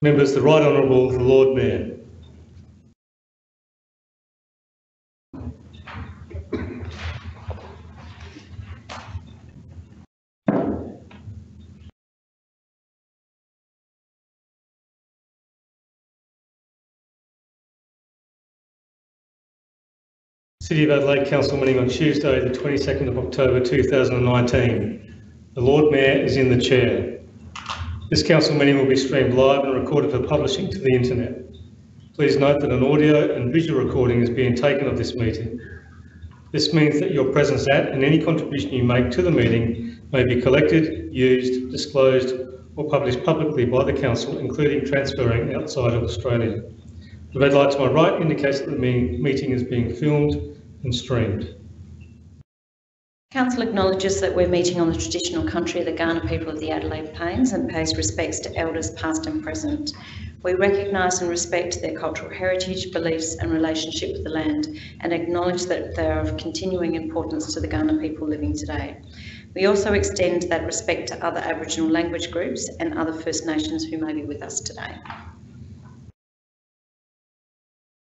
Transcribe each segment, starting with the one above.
Members, the Right Honourable the Lord Mayor. City of Adelaide Council meeting on Tuesday, the 22nd of October 2019. The Lord Mayor is in the chair. This council meeting will be streamed live and recorded for publishing to the internet. Please note that an audio and visual recording is being taken of this meeting. This means that your presence at and any contribution you make to the meeting may be collected, used, disclosed or published publicly by the council, including transferring outside of Australia. The red light to my right indicates that the meeting is being filmed and streamed. Council acknowledges that we're meeting on the traditional country of the Kaurna people of the Adelaide Plains and pays respects to elders past and present. We recognise and respect their cultural heritage, beliefs and relationship with the land and acknowledge that they are of continuing importance to the Kaurna people living today. We also extend that respect to other Aboriginal language groups and other First Nations who may be with us today.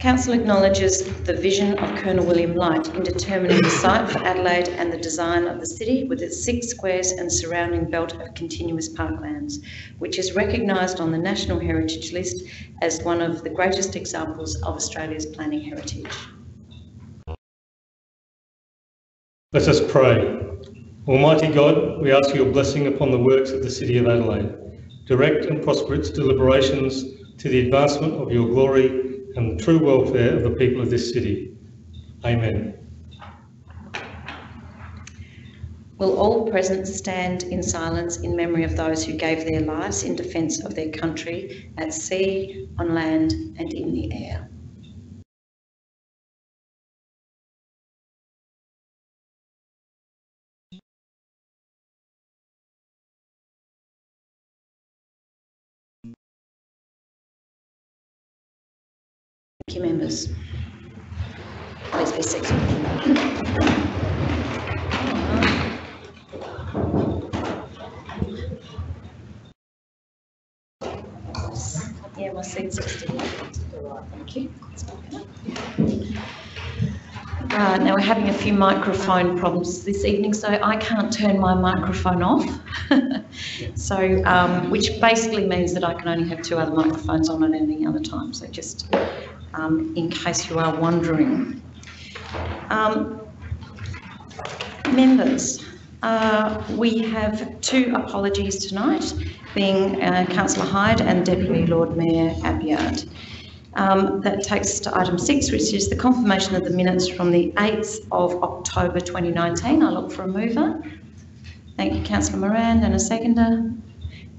Council acknowledges the vision of Colonel William Light in determining the site for Adelaide and the design of the city with its six squares and surrounding belt of continuous parklands, which is recognised on the National Heritage List as one of the greatest examples of Australia's planning heritage. Let us pray. Almighty God, we ask your blessing upon the works of the City of Adelaide. Direct and prosper its deliberations to the advancement of your glory and the true welfare of the people of this city. Amen. Will all present stand in silence in memory of those who gave their lives in defence of their country at sea, on land and in the air? Thank you, members. Please be seated. Yeah, my seat's still Thank you. Uh, now we're having a few microphone problems this evening, so I can't turn my microphone off. so, um, which basically means that I can only have two other microphones on at any other time. So just um, in case you are wondering. Um, members, uh, we have two apologies tonight, being uh, Councillor Hyde and Deputy Lord Mayor Abiad. Um, that takes us to item six, which is the confirmation of the minutes from the 8th of October 2019. I look for a mover. Thank you, Councillor Moran, and a seconder.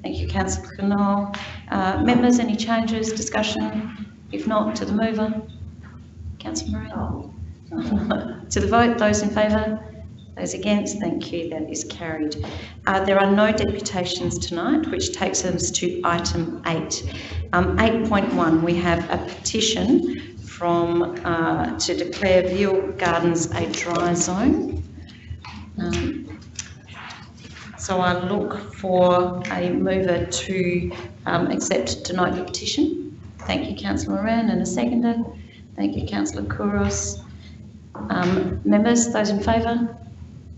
Thank you, Councillor Knoll. Uh, members, any changes, discussion? If not, to the mover. Councillor Moran? to the vote, those in favour? Those against? Thank you, that is carried. Uh, there are no deputations tonight, which takes us to item 8. Um, 8.1, we have a petition from uh, to declare Veal Gardens a dry zone. Um, so I look for a mover to um, accept the petition. Thank you, Councillor Moran, and a seconder. Thank you, Councillor Couros. Um, members, those in favour?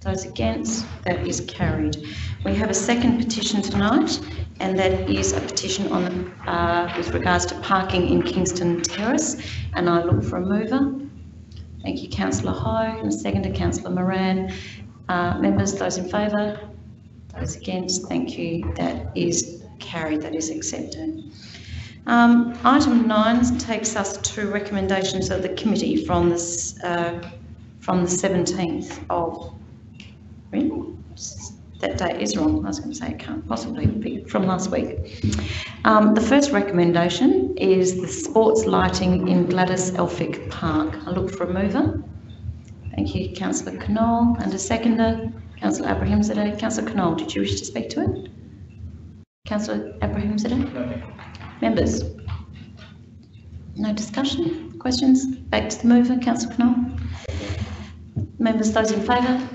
Those against? That is carried. We have a second petition tonight, and that is a petition on uh, with regards to parking in Kingston Terrace, and I look for a mover. Thank you, Councillor Hou, and a seconder, Councillor Moran. Uh, members, those in favour? Those against? Thank you. That is carried. That is accepted. Um, item nine takes us to recommendations of the committee from uh, from the 17th of that date is wrong. I was going to say it can't possibly be from last week. Um, the first recommendation is the sports lighting in Gladys Elphick Park. I look for a mover. Thank you, Councillor Knoll, and a seconder, Councillor Abrahimzadeh. Councillor Knoll, did you wish to speak to it? Councillor Abrahimzadeh? No. Members? No discussion? Questions? Back to the mover, Councillor Knoll. Members, those in favour?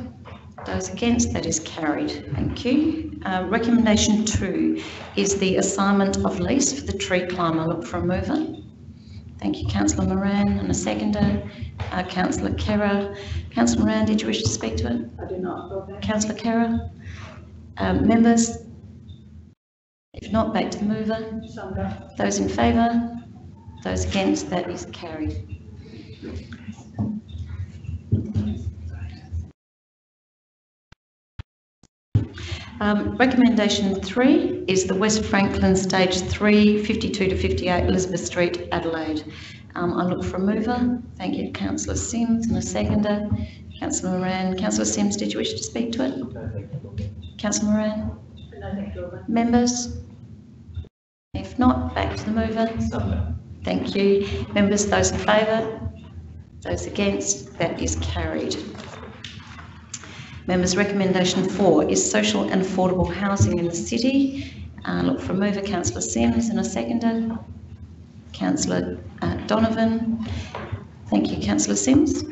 Those against? That is carried. Thank you. Uh, recommendation two is the assignment of lease for the tree climber. Look for a mover. Thank you, councillor Moran, and a seconder, uh, councillor Khera. Councillor Moran, did you wish to speak to it? I do not. Councillor Khera? Um, members? Not, back to the mover. Those in favour? Those against? That is carried. Um, recommendation three is the West Franklin Stage 3, 52 to 58 Elizabeth Street, Adelaide. Um, I look for a mover. Thank you, councillor Simms, and a seconder. Councillor Moran. Councillor Simms, did you wish to speak to it? Councillor Moran? No, thank you. Members? If not, back to the mover. Thank you. Members, those in favour? Those against? That is carried. Members, recommendation four is social and affordable housing in the city. Uh, look for a mover, councillor Simms, and a seconder. Councillor uh, Donovan. Thank you, councillor Simms.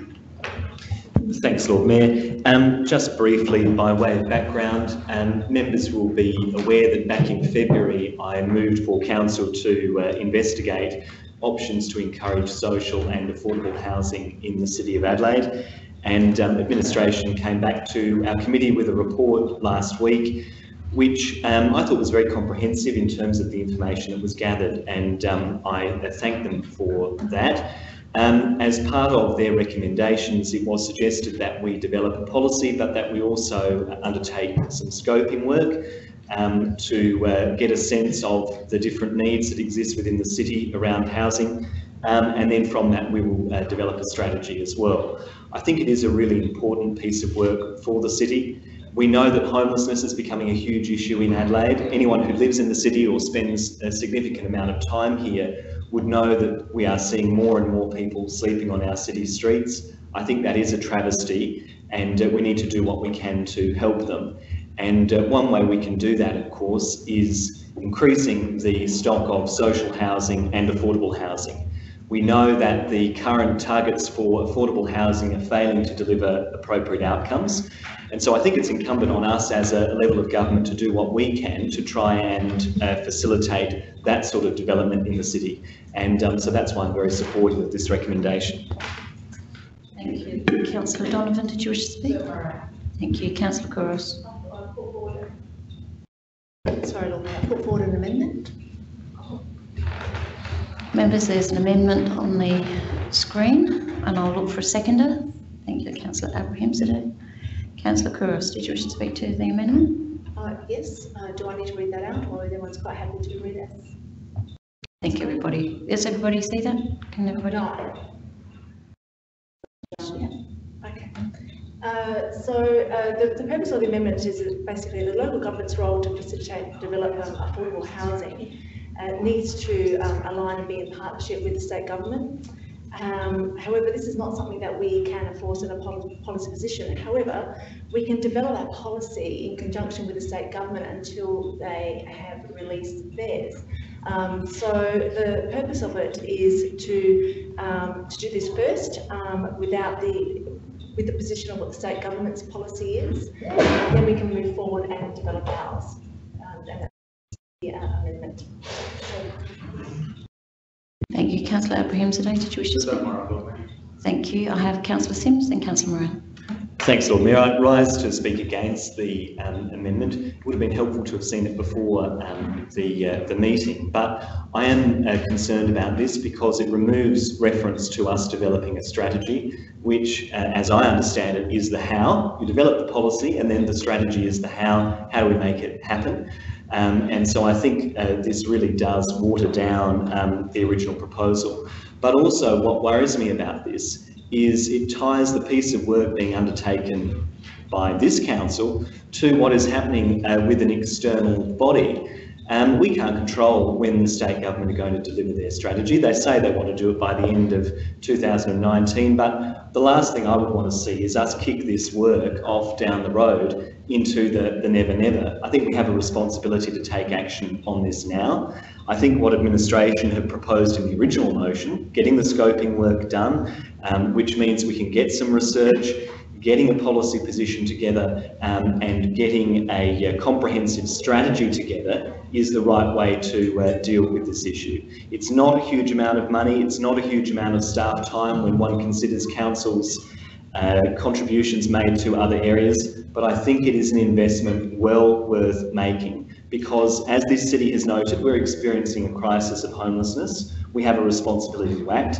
Thanks, Lord Mayor. Um, just briefly, by way of background, um, members will be aware that back in February I moved for council to uh, investigate options to encourage social and affordable housing in the City of Adelaide. And um, administration came back to our committee with a report last week, which um, I thought was very comprehensive in terms of the information that was gathered, and um, I thank them for that. Um, as part of their recommendations, it was suggested that we develop a policy, but that we also undertake some scoping work um, to uh, get a sense of the different needs that exist within the city around housing. Um, and then from that, we will uh, develop a strategy as well. I think it is a really important piece of work for the city. We know that homelessness is becoming a huge issue in Adelaide. Anyone who lives in the city or spends a significant amount of time here would know that we are seeing more and more people sleeping on our city streets. I think that is a travesty and uh, we need to do what we can to help them. And uh, one way we can do that, of course, is increasing the stock of social housing and affordable housing. We know that the current targets for affordable housing are failing to deliver appropriate outcomes. And so I think it's incumbent on us as a level of government to do what we can to try and uh, facilitate that sort of development in the city. And um, so that's why I'm very supportive of this recommendation. Thank you. Councillor Donovan, did you wish to speak? Thank you. Councillor Couros. Sorry, Lord Mayor, I put forward an amendment. Members, there's an amendment on the screen and I'll look for a seconder. Thank you, councillor Abrahimzadeh. Councillor Couros, did you wish to speak to the amendment? Uh, yes, uh, do I need to read that out or everyone's quite happy to read it? Thank you, everybody. Does everybody see that? Can everybody? Okay. Uh, so uh, the, the purpose of the amendment is basically the local government's role to facilitate development of affordable housing needs to um, align and be in partnership with the state government. Um, however, this is not something that we can enforce in a pol policy position. However, we can develop that policy in conjunction with the state government until they have released theirs. Um, so the purpose of it is to um, to do this first um, without the with the position of what the state government's policy is, then we can move forward and develop ours. Um, and the uh, amendment. Thank you. Councillor Abrahimzadeh, did you wish to speak? Thank you. I have councillor Simms and councillor Moran. Thanks, Lord Mayor. I rise to speak against the um, amendment. It would have been helpful to have seen it before um, the, uh, the meeting, but I am uh, concerned about this because it removes reference to us developing a strategy, which, uh, as I understand it, is the how. You develop the policy and then the strategy is the how. How do we make it happen? Um, and so I think uh, this really does water down um, the original proposal. But also what worries me about this is it ties the piece of work being undertaken by this council to what is happening uh, with an external body. Um, we can't control when the state government are going to deliver their strategy. They say they want to do it by the end of 2019, but the last thing I would want to see is us kick this work off down the road into the, the never never. I think we have a responsibility to take action on this now. I think what administration have proposed in the original motion, getting the scoping work done, um, which means we can get some research, getting a policy position together um, and getting a, uh, comprehensive strategy together is the right way to uh, deal with this issue. It's not a huge amount of money, it's not a huge amount of staff time when one considers council's uh, contributions made to other areas, but I think it is an investment well worth making because as this city has noted, we're experiencing a crisis of homelessness. We have a responsibility to act.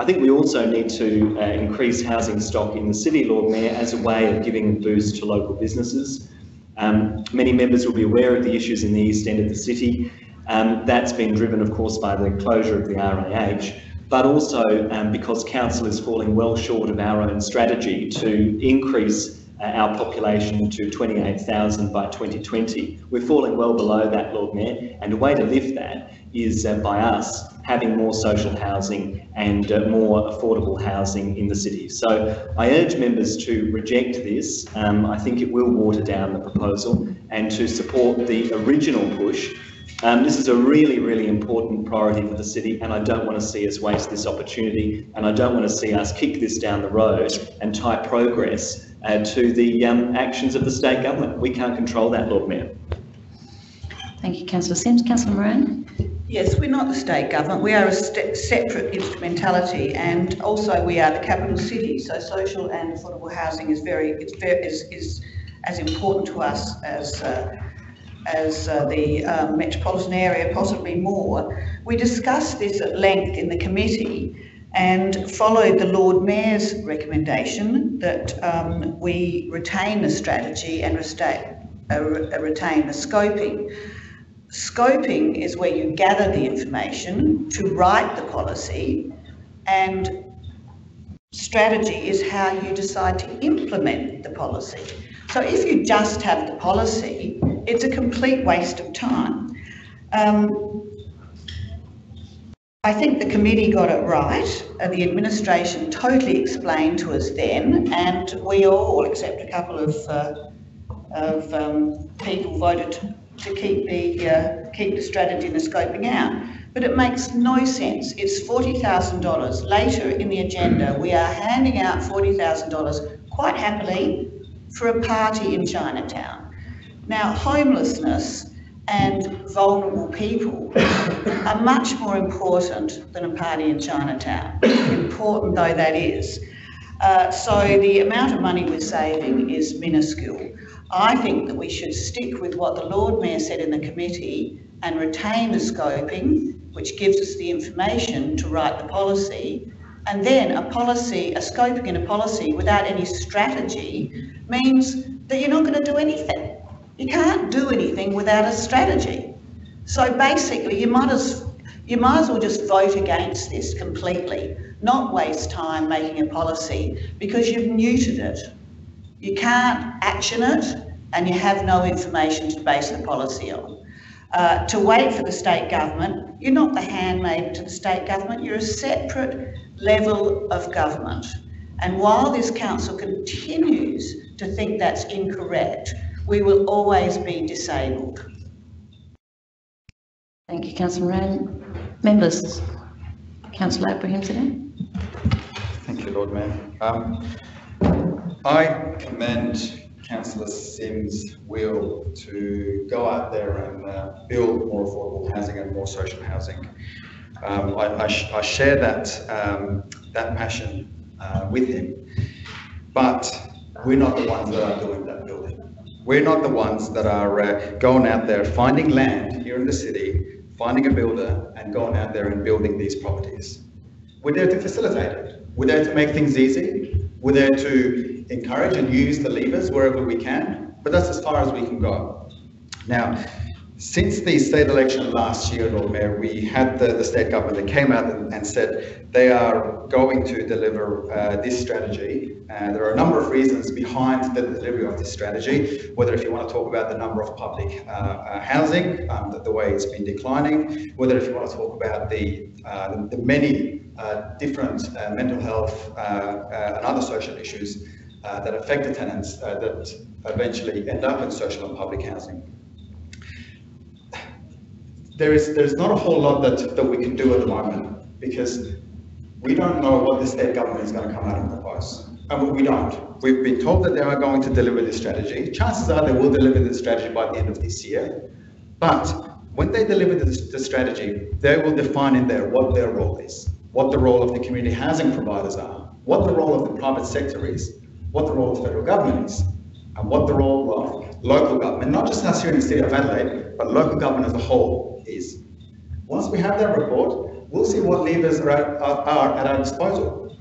I think we also need to uh, increase housing stock in the city, Lord Mayor, as a way of giving a boost to local businesses. Um, many members will be aware of the issues in the east end of the city. Um, that's been driven, of course, by the closure of the RAH, but also um, because council is falling well short of our own strategy to increase uh, our population to 28,000 by 2020. We're falling well below that, Lord Mayor, and a way to lift that is uh, by us having more social housing and uh, more affordable housing in the city. So I urge members to reject this. Um, I think it will water down the proposal and to support the original push. Um, this is a really, really important priority for the city and I don't want to see us waste this opportunity and I don't want to see us kick this down the road and tie progress uh, to the um, actions of the state government. We can't control that, Lord Mayor. Thank you, councillor Simms. Councillor Moran? Yes, we're not the state government. We are a separate instrumentality, and also we are the capital city. So social and affordable housing is very, it's very, is, is as important to us as uh, as uh, the um, metropolitan area, possibly more. We discussed this at length in the committee and followed the Lord Mayor's recommendation that um, we retain the strategy and uh, retain the scoping. Scoping is where you gather the information to write the policy, and strategy is how you decide to implement the policy. So if you just have the policy, it's a complete waste of time. Um, I think the committee got it right. The administration totally explained to us then, and we all, except a couple of, uh, of um, people, voted to keep the, uh, keep the strategy and the scoping out. But it makes no sense. It's $40,000. Later in the agenda, we are handing out $40,000 quite happily for a party in Chinatown. Now, homelessness and vulnerable people are much more important than a party in Chinatown, important though that is. Uh, so the amount of money we're saving is minuscule. I think that we should stick with what the Lord Mayor said in the committee and retain the scoping, which gives us the information to write the policy. And then a policy, a scoping and a policy without any strategy means that you're not going to do anything. You can't do anything without a strategy. So basically, you might as you might as well just vote against this completely, not waste time making a policy because you've neutered it. You can't action it and you have no information to base the policy on. Uh, to wait for the state government, you're not the handmaiden to the state government, you're a separate level of government. And while this council continues to think that's incorrect, we will always be disabled. Thank you, Councillor Moran. Members, Councillor Abrahimzadeh. Thank you, Lord Mayor. Um, I commend Councillor Simms' will to go out there and uh, build more affordable housing and more social housing. Um, I, I, sh I, share that, um, that passion uh, with him, but we're not the ones that are doing that building. We're not the ones that are uh, going out there finding land here in the city, finding a builder and going out there and building these properties. We're there to facilitate it. We're there to make things easy. We're there to encourage and use the levers wherever we can, but that's as far as we can go. Now, since the state election last year, Lord Mayor, we had the, the state government that came out and, and said they are going to deliver uh, this strategy. Uh, there are a number of reasons behind the delivery of this strategy, whether if you want to talk about the number of public uh, uh housing, um, the, the, way it's been declining, whether if you want to talk about the, uh, the, many uh, different mental health and other social issues Uh, that affect the tenants uh, that eventually end up in social and public housing there is there's not a whole lot that, that we can do at the moment because we don't know what the state government is going to come out and propose. and we- don't. We've been told that they are going to deliver this strategy. Chances are they will deliver this strategy by the end of this year. But when they deliver the strategy, they will define in there what their role is, what the role of the community housing providers are, what the role of the private sector is, what the role of federal government is, and what the role of local government, not just us here in the city of Adelaide, but local government as a whole is. Once we have that report, we'll see what levers are at, are, are at our disposal.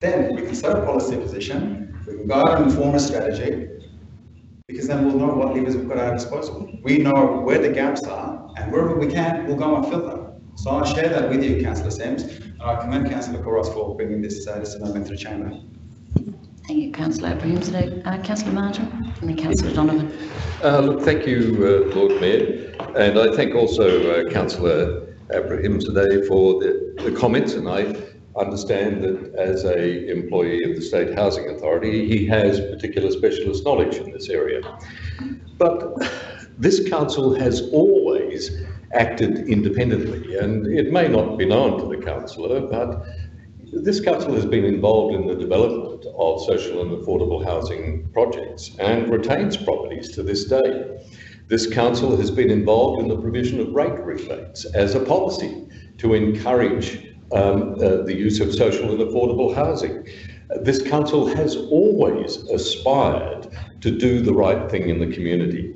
Then we can set a policy position, we can go out and inform a strategy, because then we'll know what levers we've got at our disposal. We know where the gaps are, and wherever we can, we'll go and fill them. So I share that with you, councillor Simms, and I commend councillor Couros for bringing this, uh, this amendment to the chamber. Thank you, councillor Abraham. Uh, councillor Martin and then councillor Donovan. Uh, Look, thank you, uh, Lord Mayor, and I thank also uh, councillor Abrahimzadeh for the the comments, and I understand that as a employee of the State Housing Authority, he has particular specialist knowledge in this area. But this council has always acted independently, and it may not be known to the councillor, but this council has been involved in the development of social and affordable housing projects and retains properties to this day. This council has been involved in the provision of rate rebates as a policy to encourage um, uh, the use of social and affordable housing. This council has always aspired to do the right thing in the community.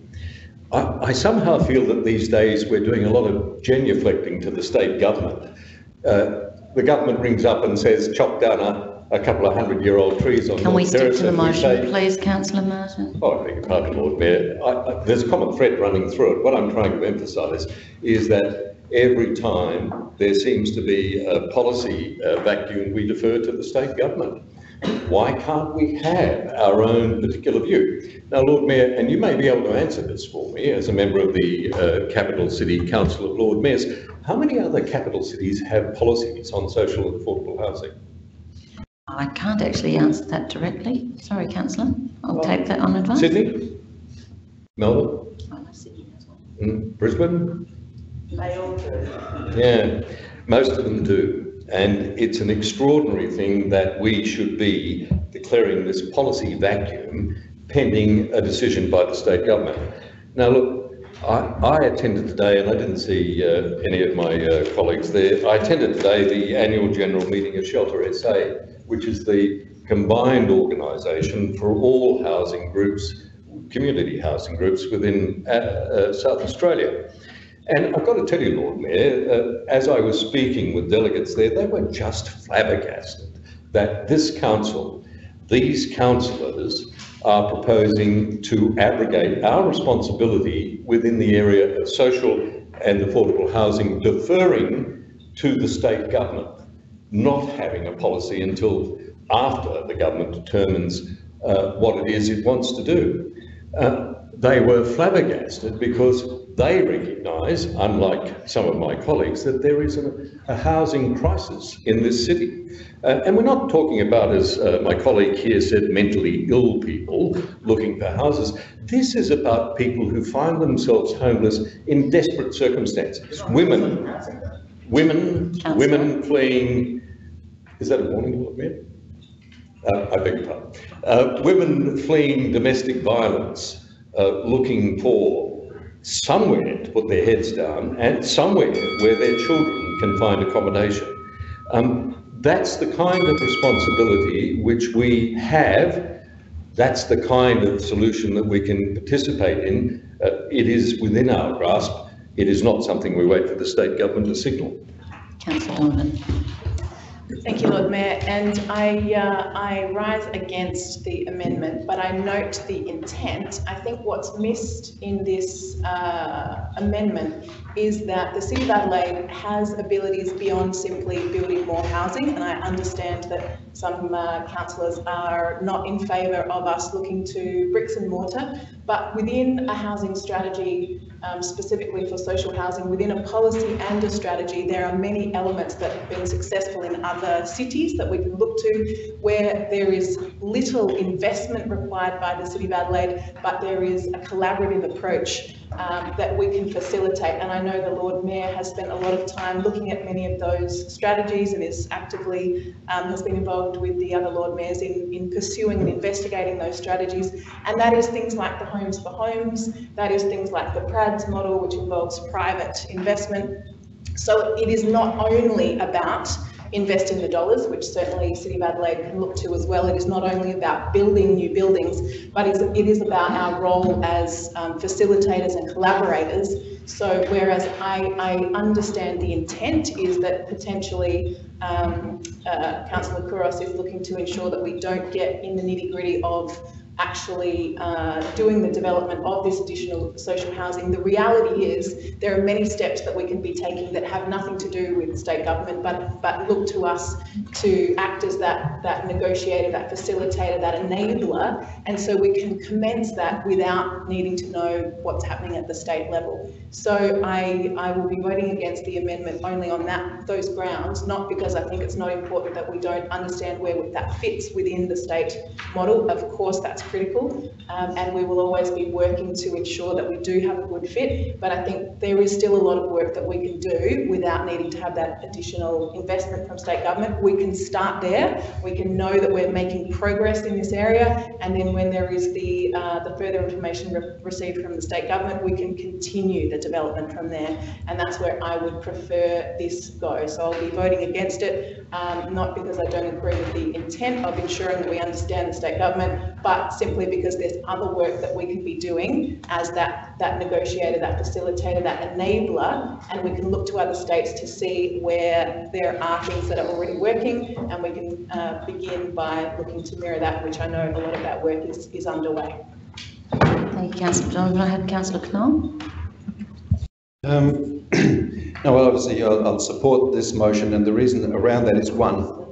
I, I somehow feel that these days we're doing a lot of genuflecting to the state government. Uh, the government rings up and says, chop down a, a couple of hundred year old trees on Can we stick Terrace. to the and we motion, say, please, councillor Martin? Oh, I beg your pardon, Lord Mayor. I, I, there's a common thread running through it. What I'm trying to emphasise is that every time there seems to be a policy uh, vacuum, we defer to the state government. Why can't we have our own particular view? Now, Lord Mayor, and you may be able to answer this for me as a member of the uh, Capital City Council of Lord Mayors, how many other capital cities have policies on social and affordable housing? I can't actually answer that directly. Sorry, councillor. I'll take that on advice. Sydney? Melbourne? Oh, no, Sydney has one. Mm, Brisbane? They all do. Yeah, most of them do. And it's an extraordinary thing that we should be declaring this policy vacuum pending a decision by the state government. Now, look, I, I attended today, and I didn't see uh, any of my uh, colleagues there. I attended today the annual general meeting of Shelter SA, which is the combined organisation for all housing groups, community housing groups within uh, uh, South Australia. And I've got to tell you, Lord Mayor, uh, as I was speaking with delegates there, they were just flabbergasted that this council, these councillors, are proposing to abrogate our responsibility within the area of social and affordable housing, deferring to the state government, not having a policy until after the government determines uh, what it is it wants to do. Uh, they were flabbergasted because they recognise, unlike some of my colleagues, that there is a, a housing crisis in this city. Uh, and we're not talking about, as uh, my colleague here said, mentally ill people looking for houses. This is about people who find themselves homeless in desperate circumstances. Women, women, women fleeing. Is that a warning, Lord Mayor? Uh, I beg your pardon. Uh, women fleeing domestic violence, uh, looking for somewhere to put their heads down and somewhere where their children can find accommodation. Um, that's the kind of responsibility which we have. That's the kind of solution that we can participate in. Uh, it is within our grasp. It is not something we wait for the state government to signal. Councillor. Thank you, Lord Mayor, and I, uh, I rise against the amendment, but I note the intent. I think what's missed in this uh, amendment is that the City of Adelaide has abilities beyond simply building more housing, and I understand that some uh, councillors are not in favour of us looking to bricks and mortar, but within a housing strategy, um, specifically for social housing, within a policy and a strategy, there are many elements that have been successful in other cities that we can look to where there is little investment required by the City of Adelaide, but there is a collaborative approach um, that we can facilitate. And I know the Lord Mayor has spent a lot of time looking at many of those strategies and is actively, um, has been involved with the other Lord Mayors in, in pursuing and investigating those strategies. And that is things like the Homes for Homes, that is things like the PRADS model, which involves private investment. So it is not only about investing the dollars, which certainly City of Adelaide can look to as well. It is not only about building new buildings, but it's- about our role as um, facilitators and collaborators. So whereas I, I understand the intent is that potentially um, uh, Councillor Couros is looking to ensure that we don't get in the nitty gritty of actually uh, doing the development of this additional social housing. The reality is there are many steps that we can be taking that have nothing to do with state government, but but look to us to act as that that negotiator, that facilitator, that enabler, and so we can commence that without needing to know what's happening at the state level. So I I will be voting against the amendment only on that those grounds, not because I think it's not important that we don't understand where that fits within the state model. Of course, that's critical, um, and we will always be working to ensure that we do have a good fit. But I think there is still a lot of work that we can do without needing to have that additional investment from state government. We can start there. We can know that we're making progress in this area, and then when there is the uh, the further information re- received from the state government, we can continue the development from there. And that's where I would prefer this go. So I'll be voting against it, um, not because I don't agree with the intent of ensuring that we understand the state government, but simply because there's other work that we can be doing as that, that negotiator, that facilitator, that enabler, and we can look to other states to see where there are things that are already working, and we can uh, begin by looking to mirror that, which I know a lot of that work is, is underway. Thank you, councillor Donovan. I have councillor Knoll. Um, No, well, obviously, I'll, I'll support this motion, and the reason around that is one,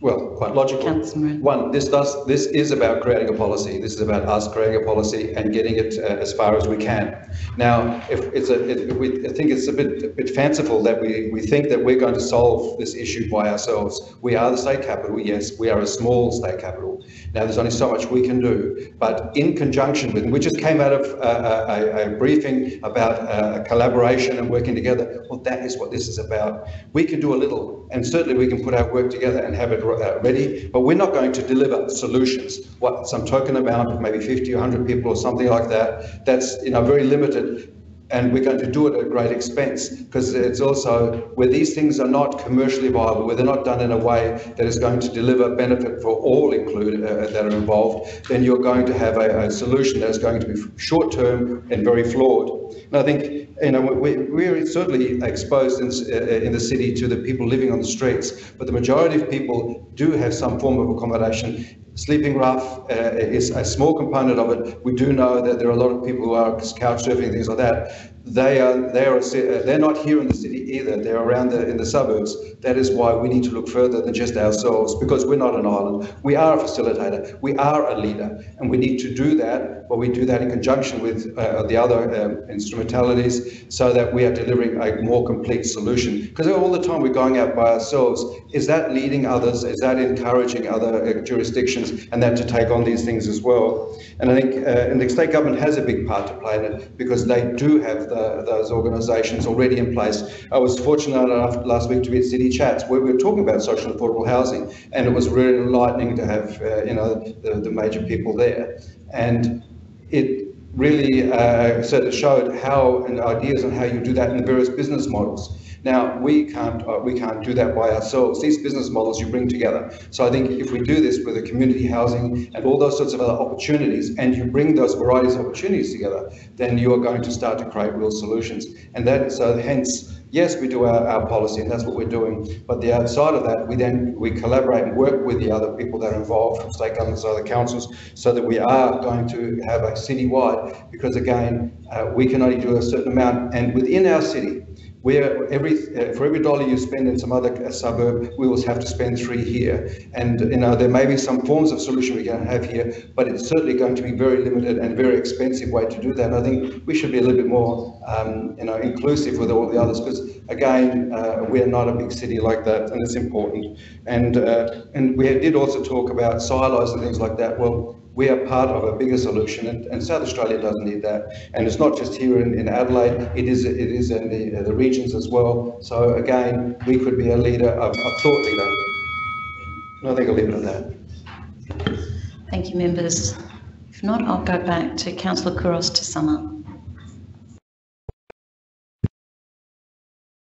well, quite logical. One, this does, this is about creating a policy. This is about us creating a policy and getting it uh, as far as we can. Now, if it's a, if we, I think it's a bit, a bit fanciful that we, we think that we're going to solve this issue by ourselves. We are the state capital, yes, we are a small state capital. Now, there's only so much we can do, but in conjunction with, we just came out of uh, a, a briefing about uh, collaboration and working together. Well, that is what this is about. We can do a little, and certainly we can put our work together and have it uh, ready, but we're not going to deliver solutions. What, some token amount of maybe 50 or 100 people or something like that, that's, you know, very limited and we're going to do it at great expense because it's also where these things are not commercially viable, where they're not done in a way that is going to deliver benefit for all included uh, that are involved, then you're going to have a, a solution that is going to be short term and very flawed. And I think you know we, we're certainly exposed in, uh, in the city to the people living on the streets, but the majority of people do have some form of accommodation. Sleeping rough uh, is a small component of it. We do know that there are a lot of people who are couch surfing, things like that. They are, they are, they're not here in the city either. They're around the, in the suburbs. That is why we need to look further than just ourselves, because we're not an island. We are a facilitator. We are a leader, and we need to do that. But we do that in conjunction with uh, the other um, instrumentalities, so that we are delivering a more complete solution. Because all the time we're going out by ourselves. Is that leading others? Is that encouraging other uh, jurisdictions and that to take on these things as well? And I think, uh, and the state government has a big part to play in it because they do have the, those organisations already in place. I was fortunate enough last week to be at City Chats where we were talking about social and affordable housing, and it was really enlightening to have uh, you know the, the major people there, and it really uh, sort of showed how and ideas on how you do that in the various business models. Now we can't uh, we can't do that by ourselves. These business models you bring together. So I think if we do this with the community housing and all those sorts of other opportunities, and you bring those varieties of opportunities together, then you are going to start to create real solutions. And that so hence. Yes, we do our, our policy and that's what we're doing. But the outside of that, we then we collaborate and work with the other people that are involved from state governments, other councils, so that we are going to have a citywide. Because again, uh, we can only do a certain amount, and within our city, where every uh, for every dollar you spend in some other uh, suburb, we will have to spend three here. And you know there may be some forms of solution we can have here, but it's certainly going to be very limited and very expensive way to do that. And I think we should be a little bit more um, you know inclusive with all the others because again uh, we're not a big city like that, and it's important. And uh, and we did also talk about silos and things like that. Well We are part of a bigger solution, and, and South Australia doesn't need that. And it's not just here in, in Adelaide; it is it is in the the regions as well. So again, we could be a leader, a, a thought leader. And I think I'll leave it at that. Thank you, members. If not, I'll go back to councillor Couros to sum up.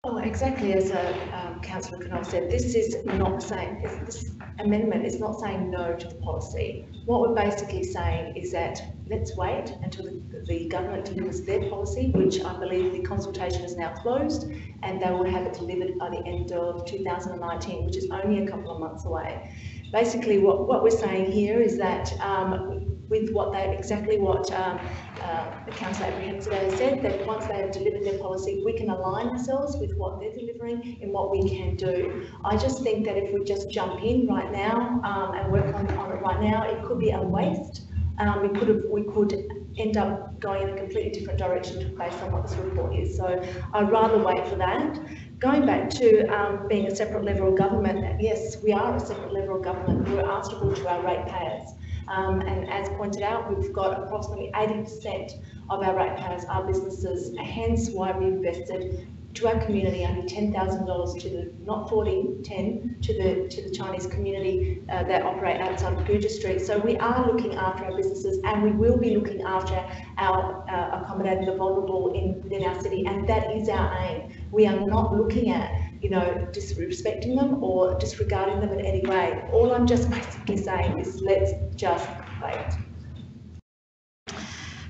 Oh, exactly as uh, um, councillor Knoll said, this is not saying, this- this amendment is not saying no to the policy. What we're basically saying is that let's wait until the, the government delivers their policy, which I believe the consultation is now closed, and they will have it delivered by the end of 2019, which is only a couple of months away. Basically, what, what we're saying here is that um, with what they, exactly what um, uh, Councillor Abrahimzadeh said, that once they have delivered their policy, we can align ourselves with what they're delivering and what we can do. I just think that if we just jump in right now um, and work on, on it right now, it could be a waste. Um, we could have, we could end up going in a completely different direction based on what this report is. So I'd rather wait for that. Going back to um, being a separate level of government, yes, we are a separate level of government. We're answerable to our ratepayers. Um, and as pointed out, we've got approximately 80% of our ratepayers are businesses, hence why we invested to our community only $10,000 to the, not 40, 10, to the, to the Chinese community uh, that operate outside of Gouger Street. So we are looking after our businesses and we will be looking after our, uh, accommodating the vulnerable in, within our city and that is our aim. We are not looking at you know, disrespecting them or disregarding them in any way. All I'm just basically saying is let's just wait.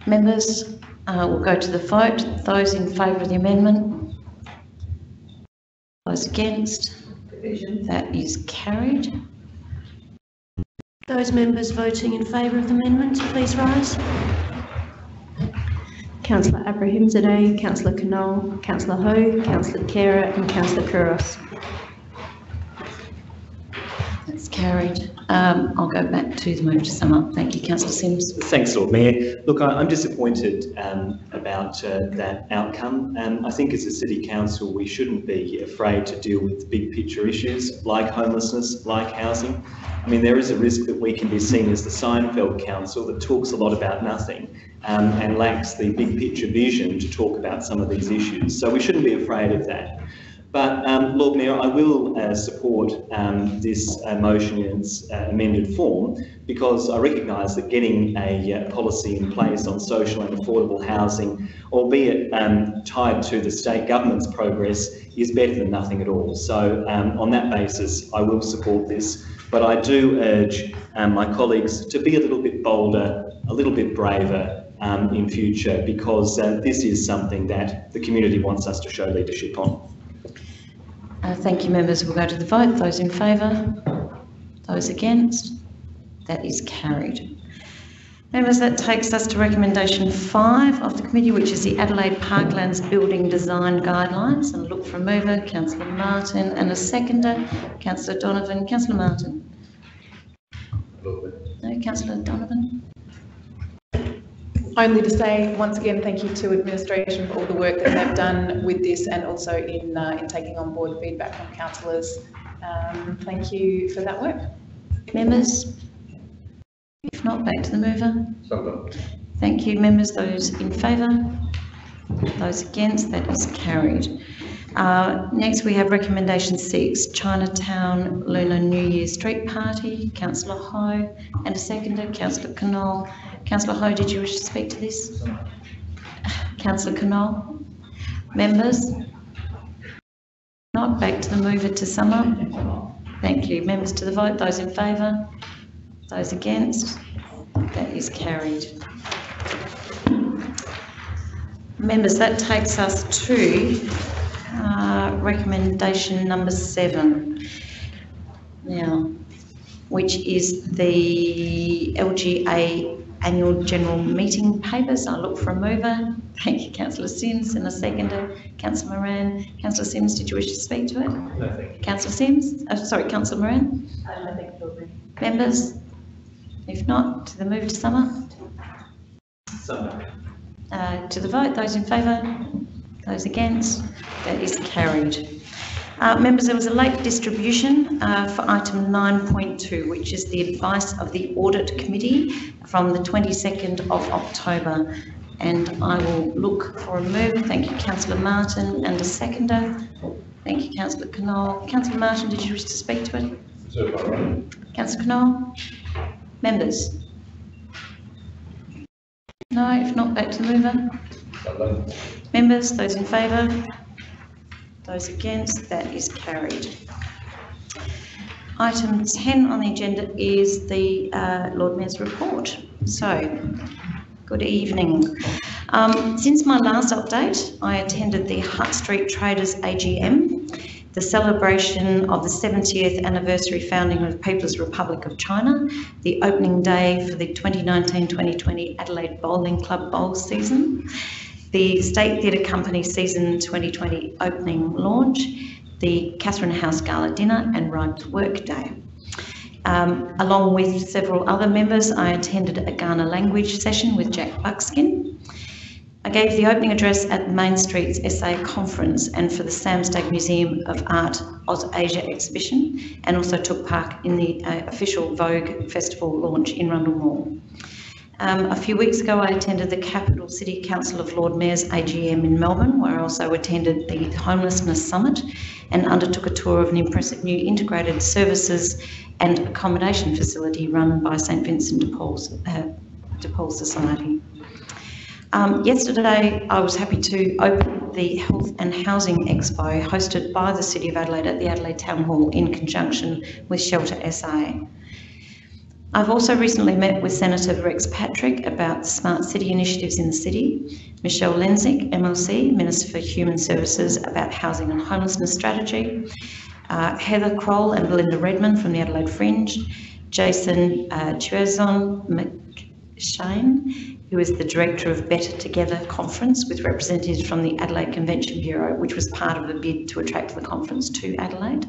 Members, uh, we'll go to the vote. Those in favour of the amendment? Those against? That is carried. Those members voting in favour of the amendment, please rise. Councillor Abrahimzadeh, Councillor Knoll, Councillor Hou, Councillor Khera and Councillor Couros. Carried. Um, I'll go back to the motion to sum up. Thank you, councillor Simms. Thanks, Lord Mayor. Look, I- I'm disappointed um, about uh, that outcome. Um, I think as a city council, we shouldn't be afraid to deal with big picture issues like homelessness, like housing. I mean, there is a risk that we can be seen as the Seinfeld Council that talks a lot about nothing um, and lacks the big picture vision to talk about some of these issues. So we shouldn't be afraid of that. But, um, Lord Mayor, I will uh, support um, this uh, motion in its uh, amended form because I recognise that getting a uh, policy in place on social and affordable housing, albeit um, tied to the state government's progress, is better than nothing at all. So um, on that basis, I will support this. But I do urge um, my colleagues to be a little bit bolder, a little bit braver um, in future because uh, this is something that the community wants us to show leadership on. Uh, thank you, members. We'll go to the vote. Those in favour? Those against? That is carried. Members, that takes us to recommendation five of the committee, which is the Adelaide Parklands Building Design Guidelines. And look for a mover, councillor Martin, and a seconder, councillor Donovan. Councillor Martin? No, councillor Donovan? Only to say, once again, thank you to administration for all the work that they've done with this and also in, uh, in taking on board feedback from councillors. Um, thank you for that work. Members? If not, back to the mover. Thank you, members. Those in favour? Those against? That is carried. Uh, next, we have recommendation six, Chinatown Lunar New Year Street Party. Councillor Hou, and a seconder, Councillor Knoll. Councillor Hou, did you wish to speak to this? Councillor Knoll? Members? Not, back to the mover to sum up. Thank you. Members to the vote, those in favour? Those against? That is carried. Members, that takes us to uh, recommendation number seven. Now, which is the LGA Annual General Meeting papers. I look for a mover. Thank you, councillor Simms, and a seconder, councillor Moran. Councillor Simms, did you wish to speak to it? No, thank you. Councillor Simms, oh, sorry, councillor Moran? Members? If not, to the move to summer? Uh, to the vote, those in favour? Those against? That is carried. Uh, members, there was a late distribution uh, for item 9.2, which is the advice of the Audit Committee from the 22nd of October. And I will look for a move. Thank you, Councillor Martin, and a seconder. Thank you, Councillor Knoll. Councillor Martin, did you wish to speak to it? Councillor Knoll? Members? No, if not, back to the mover. Members, those in favour? Those against? That is carried. Item 10 on the agenda is the uh, Lord Mayor's report. So, good evening. Um, Since my last update, I attended the Hutt Street Traders AGM, the celebration of the 70th anniversary founding of the People's Republic of China, the opening day for the 2019-2020 Adelaide Bowling Club Bowl season, the State Theatre Company Season 2020 opening launch, the Catherine House Gala Dinner and Ride to Work Day. Um, along with several other members, I attended a Kaurna language session with Jack Buckskin. I gave the opening address at Main Street's SA conference and for the Samstag Museum of Art Oz Asia exhibition and also took part in the uh, official Vogue Festival launch in Rundle Mall. Um, a few weeks ago, I attended the Capital City Council of Lord Mayors AGM in Melbourne, where I also attended the Homelessness Summit and undertook a tour of an impressive new integrated services and accommodation facility run by St Vincent de Paul's, uh, de Paul Society. Um, yesterday, I was happy to open the Health and Housing Expo hosted by the City of Adelaide at the Adelaide Town Hall in conjunction with Shelter SA. I've also recently met with Senator Rex Patrick about smart city initiatives in the city, Michelle Lensink, MLC, Minister for Human Services, about housing and homelessness strategy, uh, Heather Croall and Belinda Redmond from the Adelaide Fringe, Jason uh, Chuazon McShane, who is the director of Better Together Conference with representatives from the Adelaide Convention Bureau, which was part of a bid to attract the conference to Adelaide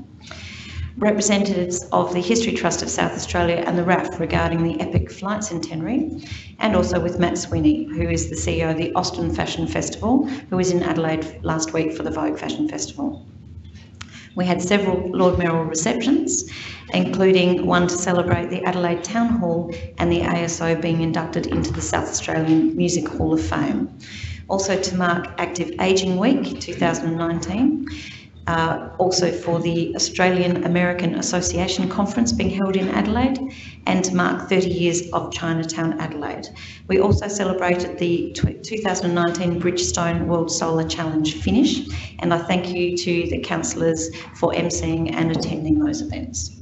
representatives of the History Trust of South Australia and the RAF regarding the Epic Flight Centenary, and also with Matt Sweeney, who is the CEO of the Austin Fashion Festival, who was in Adelaide last week for the Vogue Fashion Festival. We had several Lord Mayoral receptions, including one to celebrate the Adelaide Town Hall and the ASO being inducted into the South Australian Music Hall of Fame. Also to mark Active Ageing Week 2019 uh, also for the Australian American Association Conference being held in Adelaide and to mark 30 years of Chinatown Adelaide. We also celebrated the 2019 Bridgestone World Solar Challenge finish and I thank you to the councillors for emceeing and attending those events.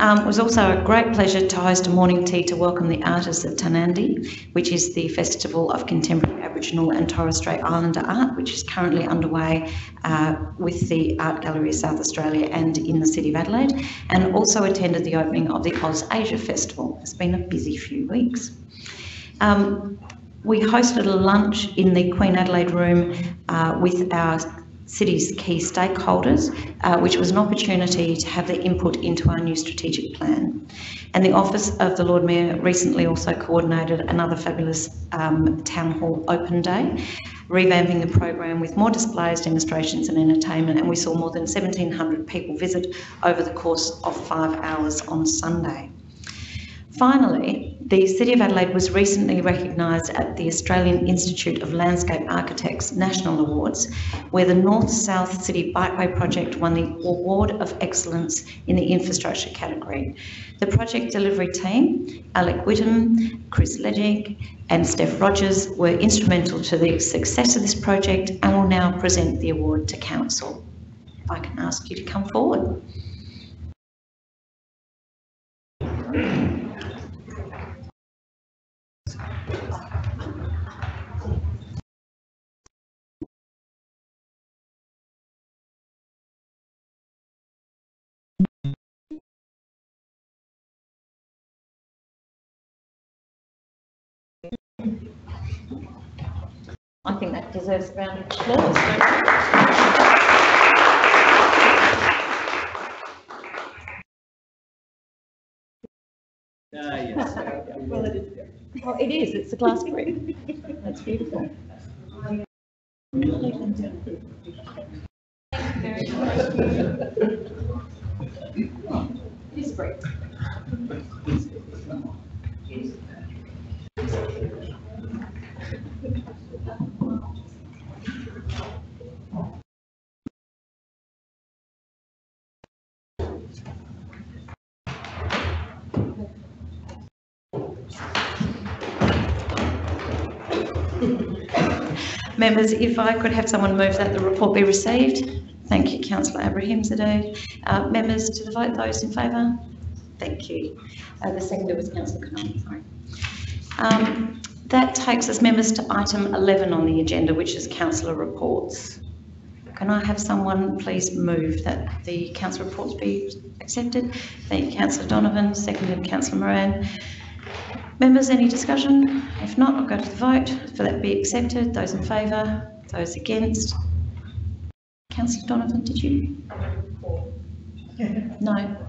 Um, it was also a great pleasure to host a morning tea to welcome the artists of Tarnanthi, which is the festival of contemporary Aboriginal and Torres Strait Islander art, which is currently underway uh, with the Art Gallery of South Australia and in the City of Adelaide, and also attended the opening of the Oz Asia Festival. It's been a busy few weeks. Um, we hosted a lunch in the Queen Adelaide Room uh, with our city's key stakeholders, uh, which was an opportunity to have their input into our new strategic plan. And the Office of the Lord Mayor recently also coordinated another fabulous um, Town Hall Open Day, revamping the program with more displays, demonstrations and entertainment, and we saw more than 1,700 people visit over the course of five hours on Sunday. Finally, the City of Adelaide was recently recognised at the Australian Institute of Landscape Architects National Awards, where the North South City Bikeway project won the Award of Excellence in the infrastructure category. The project delivery team, Alec Whittam, Chris Ledging and Steph Rogers were instrumental to the success of this project and will now present the award to Council. If I can ask you to come forward. I think that deserves a round of applause. Ah, don't you? Well, it is. Well, it is, it's a glass brick. That's beautiful. Thank you very Members, if I could have someone move that the report be received. Thank you, councillor Abrahimzadeh. Uh, members to the vote, those in favour? Thank you. Uh, the seconder was councillor Connolly, sorry. Um, that takes us, members, to item 11 on the agenda, which is councillor reports. Can I have someone please move that the council reports be accepted? Thank you, councillor Donovan, seconded councillor Moran. Members, any discussion? If not, I'll go to the vote. For that be accepted, those in favour, those against? Councillor Donovan, did you? No?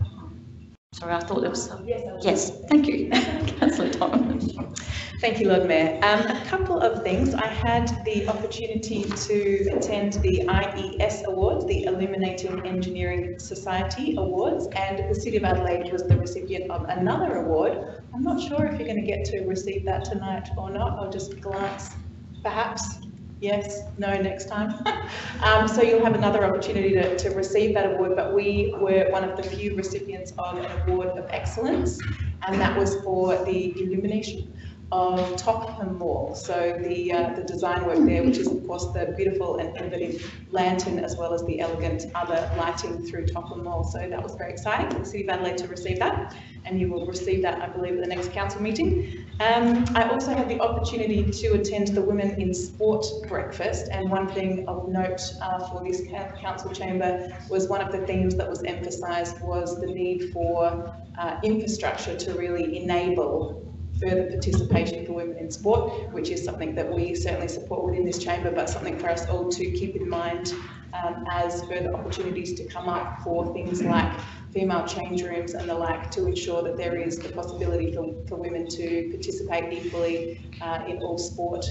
Sorry, I thought there was some. Yes, thank you, councillor Donovan. Thank you, Lord Mayor. Um, a couple of things. I had the opportunity to attend the IES Awards, the Illuminating Engineering Society Awards, and the City of Adelaide was the recipient of another award. I'm not sure if you're going to get to receive that tonight or not. I'll just glance, perhaps. Yes, no, next time. um, so you'll have another opportunity to, to receive that award, but we were one of the few recipients of an award of excellence, and that was for the illumination of Topham Mall. So the uh, the design work there, which is of course the beautiful and innovative lantern as well as the elegant other lighting through Topham Mall. So that was very exciting for the City of Adelaide to receive that, and you will receive that, I believe, at the next council meeting. Um, I also had the opportunity to attend the Women in Sport breakfast, and one thing of note uh, for this council chamber was one of the themes that was emphasised was the need for uh, infrastructure to really enable further participation for women in sport, which is something that we certainly support within this chamber, but something for us all to keep in mind um, as further opportunities to come up for things like female change rooms and the like to ensure that there is the possibility for, for women to participate equally uh, in all sport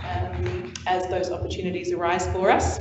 um, as those opportunities arise for us.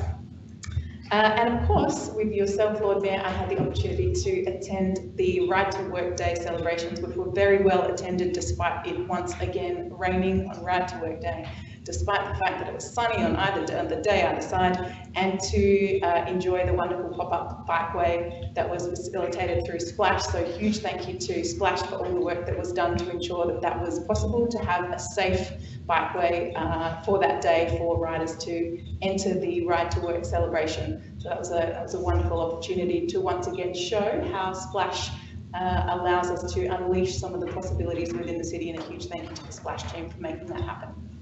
Uh, and of course, with yourself, Lord Mayor, I had the opportunity to attend the Ride to Work Day celebrations, which were very well attended despite it once again raining on Ride to Work Day, despite the fact that it was sunny on either day, on the day either side, and to uh, enjoy the wonderful pop-up bikeway that was facilitated through Splash. So huge thank you to Splash for all the work that was done to ensure that that was possible to have a safe bikeway uh, for that day for riders to enter the Ride to Work celebration. So that was a, that was a wonderful opportunity to once again show how Splash uh, allows us to unleash some of the possibilities within the city and a huge thank you to the Splash team for making that happen.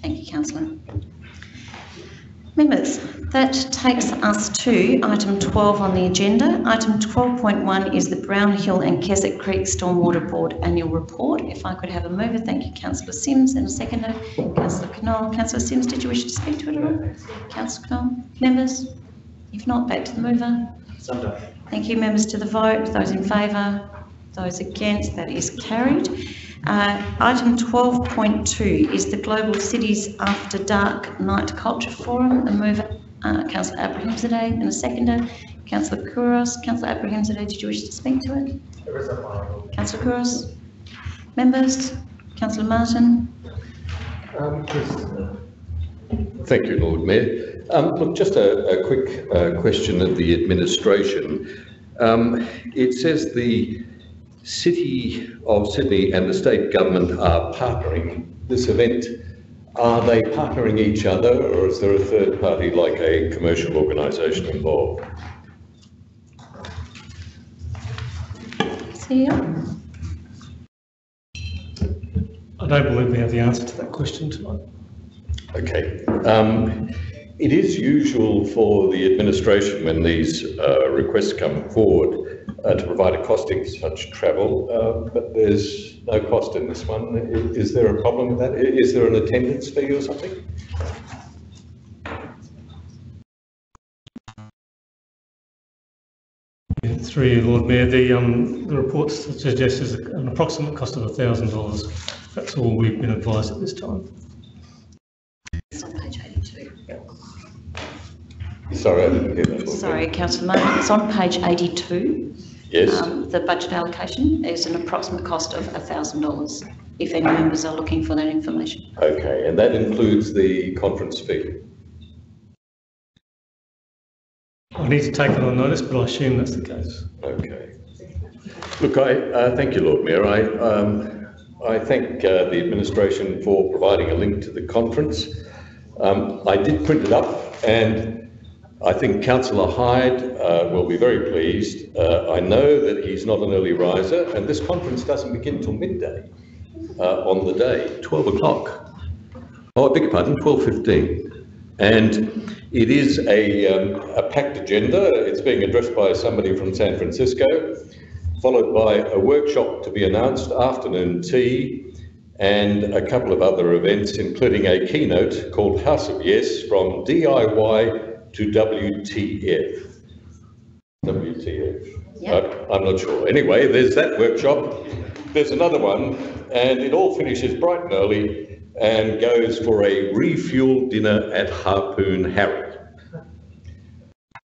Thank you, councillor. Members, that takes us to item 12 on the agenda. Item 12.1 is the Brown Hill and Keswick Creek Stormwater Board Annual Report. If I could have a mover, thank you, councillor Simms, and a seconder, councillor Knoll. Councillor Simms, did you wish to speak to it at all? Councillor Knoll. Members? If not, back to the mover. Thank you, members to the vote. Those in favour? Those against? That is carried. Uh, item 12.2 is the Global Cities After Dark Night Culture Forum. A mover, uh, councillor Abrahimzadeh, and a seconder, councillor Couros. Councillor Abrahimzadeh, did you wish to speak to it? Councillor Couros. Members? Councillor Martin? Thank you, Lord Mayor. Um, look, just a, a quick uh, question of the administration. Um, it says the City of Sydney and the state government are partnering this event. Are they partnering each other or is there a third party like a commercial organisation involved? See you. I don't believe we have the answer to that question tonight. Okay. Um, it is usual for the administration when these uh, requests come forward uh, to provide a costing such travel, uh, but there's no cost in this one. I- Is there a problem with that? Is there an attendance fee or something? Through you, Lord Mayor, the, um, the report suggests an approximate cost of thousand dollars. That's all we've been advised at this time. It's on page 82. Sorry, I didn't hear that. Mayor. Sorry, councillor Martin, it's on page 82. Yes, Um, The budget allocation is an approximate cost of $1,000, if any members are looking for that information. okay, and that includes the conference fee? I need to take that on notice, but I assume that's the case. Okay. Look, I, uh, thank you, Lord Mayor. I, um, I thank uh, the administration for providing a link to the conference. Um, I did print it up and I think councillor Hyde uh, will be very pleased. Uh, I know that he's not an early riser and this conference doesn't begin till midday uh, on the day, 12 o'clock. Oh, I beg your pardon, 12.15. And it is a, um, a packed agenda. It's being addressed by somebody from San Francisco, followed by a workshop to be announced, afternoon tea, and a couple of other events, including a keynote called House of Yes from DIY to WTF. WTF. Yeah. Uh, I'm not sure. Anyway, there's that workshop. There's another one, and it all finishes bright and early and goes for a refuel dinner at Harpoon Harry.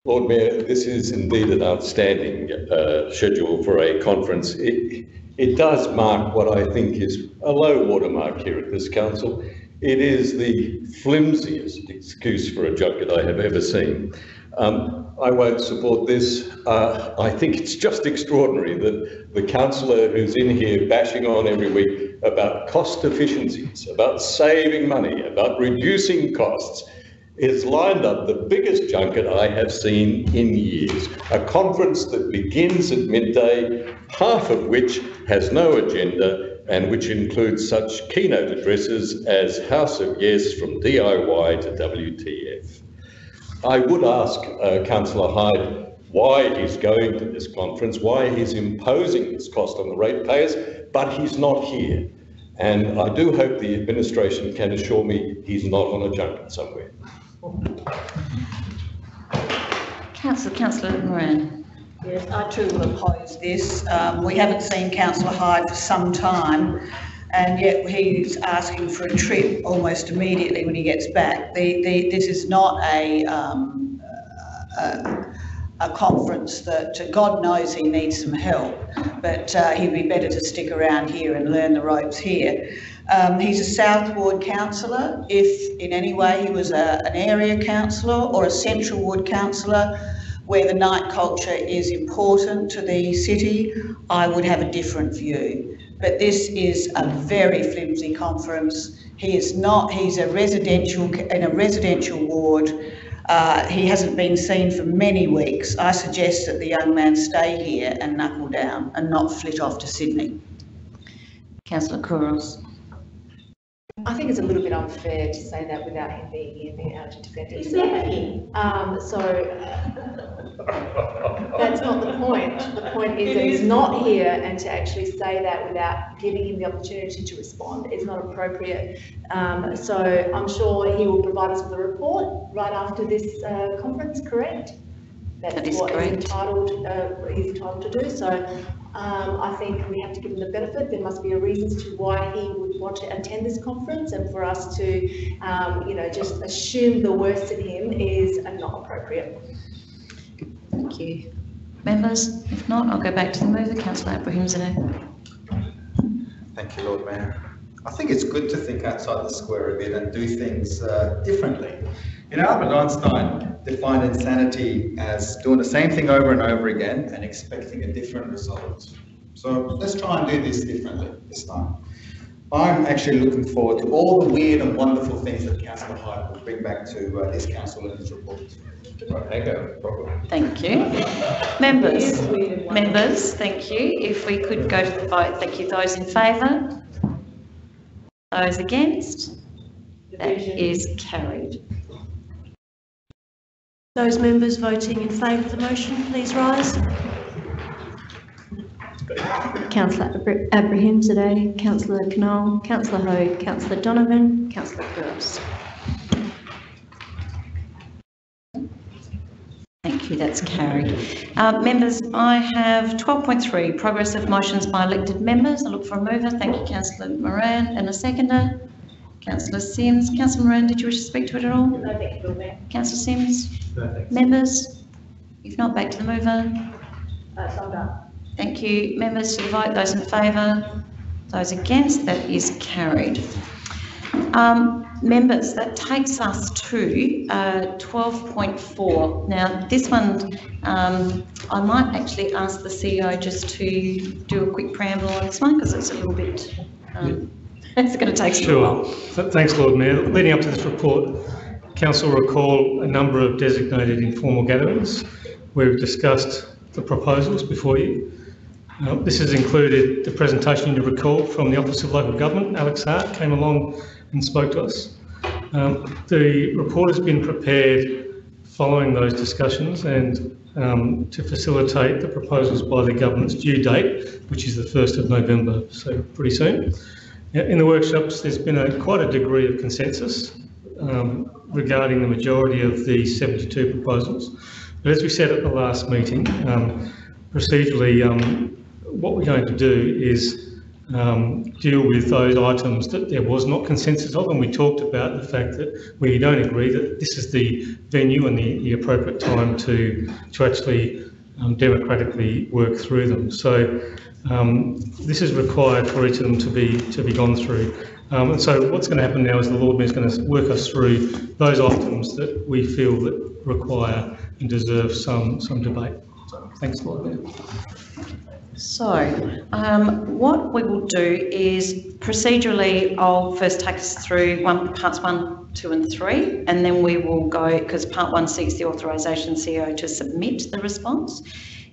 Lord Mayor, this is indeed an outstanding uh, schedule for a conference. It, it does mark what I think is a low watermark here at this council. It is the flimsiest excuse for a junket I have ever seen. Um, I won't support this. Uh, I think it's just extraordinary that the councillor who's in here bashing on every week about cost efficiencies, about saving money, about reducing costs, is lined up the biggest junket I have seen in years. A conference that begins at midday, half of which has no agenda and which includes such keynote addresses as House of Yes from DIY to WTF. I would ask uh, Councillor Hyde why he's going to this conference, why he's imposing this cost on the ratepayers, but he's not here. And I do hope the administration can assure me he's not on a junket somewhere. Councillor, Councillor Moran. Yes, I too will oppose this. Um, we haven't seen councillor Hyde for some time and yet he's asking for a trip almost immediately when he gets back. The, the, this is not a, um, a, a conference that God knows he needs some help, but uh, he'd be better to stick around here and learn the ropes here. Um, he's a South Ward councillor. If in any way he was a, an area councillor or a Central Ward councillor, where the night culture is important to the city, I would have a different view. But this is a very flimsy conference. He is not, he's a residential, in a residential ward. Uh, he hasn't been seen for many weeks. I suggest that the young man stay here and knuckle down and not flit off to Sydney. Councillor Couros. I think it's a little bit unfair to say that without him being here, being able to defend himself. Um, so that's not the point. The point is that he's not here and to actually say that without giving him the opportunity to respond is not appropriate. Um, so I'm sure he will provide us with a report right after this uh, conference, correct? That That's is what he's entitled, uh, he's entitled to do. So um, I think we have to give him the benefit. There must be a reason as to why he would want to attend this conference and for us to, um, you know, just assume the worst in him is uh, not appropriate. Thank you. Members, if not, I'll go back to the mover, councillor Abrahimzadeh. Thank you, Lord Mayor. I think it's good to think outside the square a bit and do things uh, differently. You know, Albert Einstein defined insanity as doing the same thing over and over again and expecting a different result. So let's try and do this differently this time. I'm actually looking forward to all the weird and wonderful things that Councillor Hyde will bring back to uh, this council in his report. Right, hang. Thank you. Members, members, thank you. If we could go to the vote, thank you. Those in favour? Those against? That is carried. Those members voting in favour of the motion, please rise. Councillor Abra- today, Councillor Knoll, Councillor Hou, Councillor Donovan, Councillor Couros. Thank you, that's carried. Uh, Members, I have 12.3, progress of motions by elected members. I look for a mover. Thank you, councillor Moran, and a seconder. Councillor Simms. Councillor Moran, did you wish to speak to it at all? No, thank you, Councillor Simms? No. Members? If not, back to the mover. Uh, summed up. Thank you. Members to the vote, those in favour, those against, that is carried. Um, Members, that takes us to uh, 12.4. Now, this one, um, I might actually ask the CEO just to do a quick preamble on this one because it's a little bit, um, it's going to take some Sure. Th- Thanks, Lord Mayor. Leading up to this report, council recall a number of designated informal gatherings where we've discussed the proposals before you. This has included the presentation you recall from the Office of Local Government. Alex Hart came along and spoke to us. Um, The report has been prepared following those discussions and um, to facilitate the proposals by the government's due date, which is the 1st of November, so pretty soon. In the workshops, there's been a, quite a degree of consensus um, regarding the majority of the 72 proposals. But as we said at the last meeting, um, procedurally, um, what we're going to do is um, deal with those items that there was not consensus of, and we talked about the fact that we don't agree that this is the venue and the, the appropriate time to, to actually um, democratically work through them. So um, this is required for each of them to be to be gone through. Um, and so what's going to happen now is the Lord is going to work us through those items that we feel that require and deserve some some debate. So thanks, Lord. So, um, what we will do is procedurally, I'll first take us through one, parts one, two and three, and then we will go, because part one seeks the authorisation CEO to submit the response.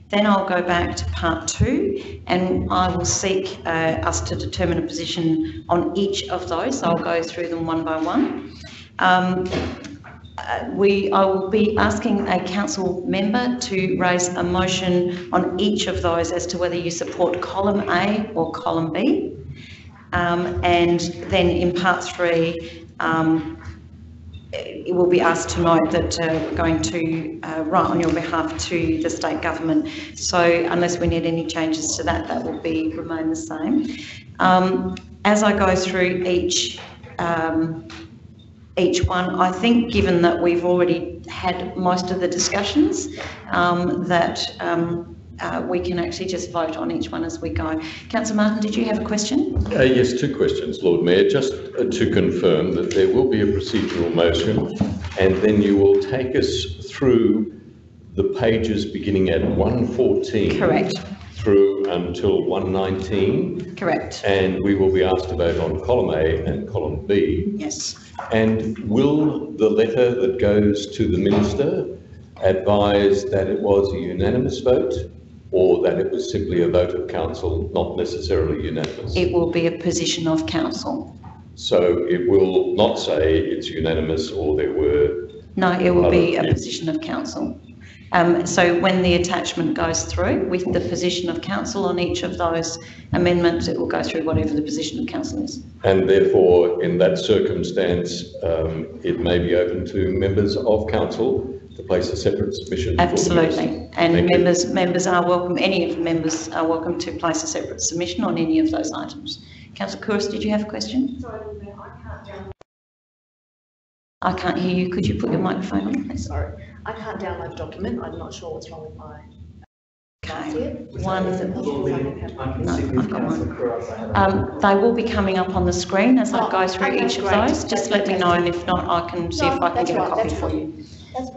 Then I'll go back to part two and I will seek uh, us to determine a position on each of those. I'll go through them one by one. Um, uh, we, I will be asking a council member to raise a motion on each of those as to whether you support column A or column B. Um, and then in part three, um, it will be asked to note that uh, we're going to uh, write on your behalf to the state government. So unless we need any changes to that, that will be remain the same. Um, as I go through each um, each one. I think, given that we've already had most of the discussions, um, that um, uh, we can actually just vote on each one as we go. Councillor Martin, did you have a question? Uh, yes, two questions, Lord Mayor. Just uh, to confirm that there will be a procedural motion and then you will take us through the pages beginning at 114. Correct. Through until 119 Correct. and we will be asked to vote on column A and column B. Yes. And will the letter that goes to the minister advise that it was a unanimous vote or that it was simply a vote of council, not necessarily unanimous? It will be a position of council. So it will not say it's unanimous or there were, No, it will be a position of council. Um, so when the attachment goes through with the position of council on each of those amendments, it will go through whatever the position of council is. and therefore, in that circumstance, um, it may be open to members of council to place a separate submission. Absolutely, and Thank you. members, members are welcome, any of the members are welcome to place a separate submission on any of those items. Councillor Couros, did you have a question? Sorry, I can't I can't hear you, could you put your microphone on, please? sorry, I can't download the document, I'm not sure what's wrong with my. Can't see Okay, it? one, Is it possible I can have- no, I've got one. Um, they will be coming up on the screen as I Oh, go through okay, each of those, just That's let me know, and if not, I can see if I can that's get a copy for you. That's,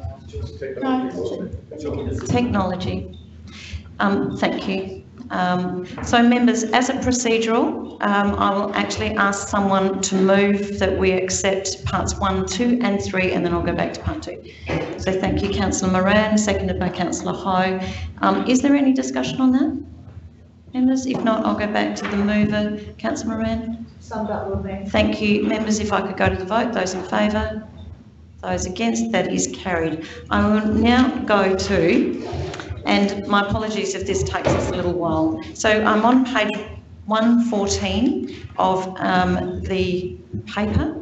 no, that's it. Technology. Um, thank you. Um, so members, as a procedural, um, I will actually ask someone to move that we accept parts one, two and three, and then I'll go back to part two. So thank you, councillor Moran, seconded by councillor Hou. Um, is there any discussion on that? Members, if not, I'll go back to the mover, councillor Moran. Summed up, Lord Mayor. Thank you. Members, if I could go to the vote, those in favour? Those against, that is carried. I will now go to, and my apologies if this takes us a little while. So I'm on page 114 of um, the paper.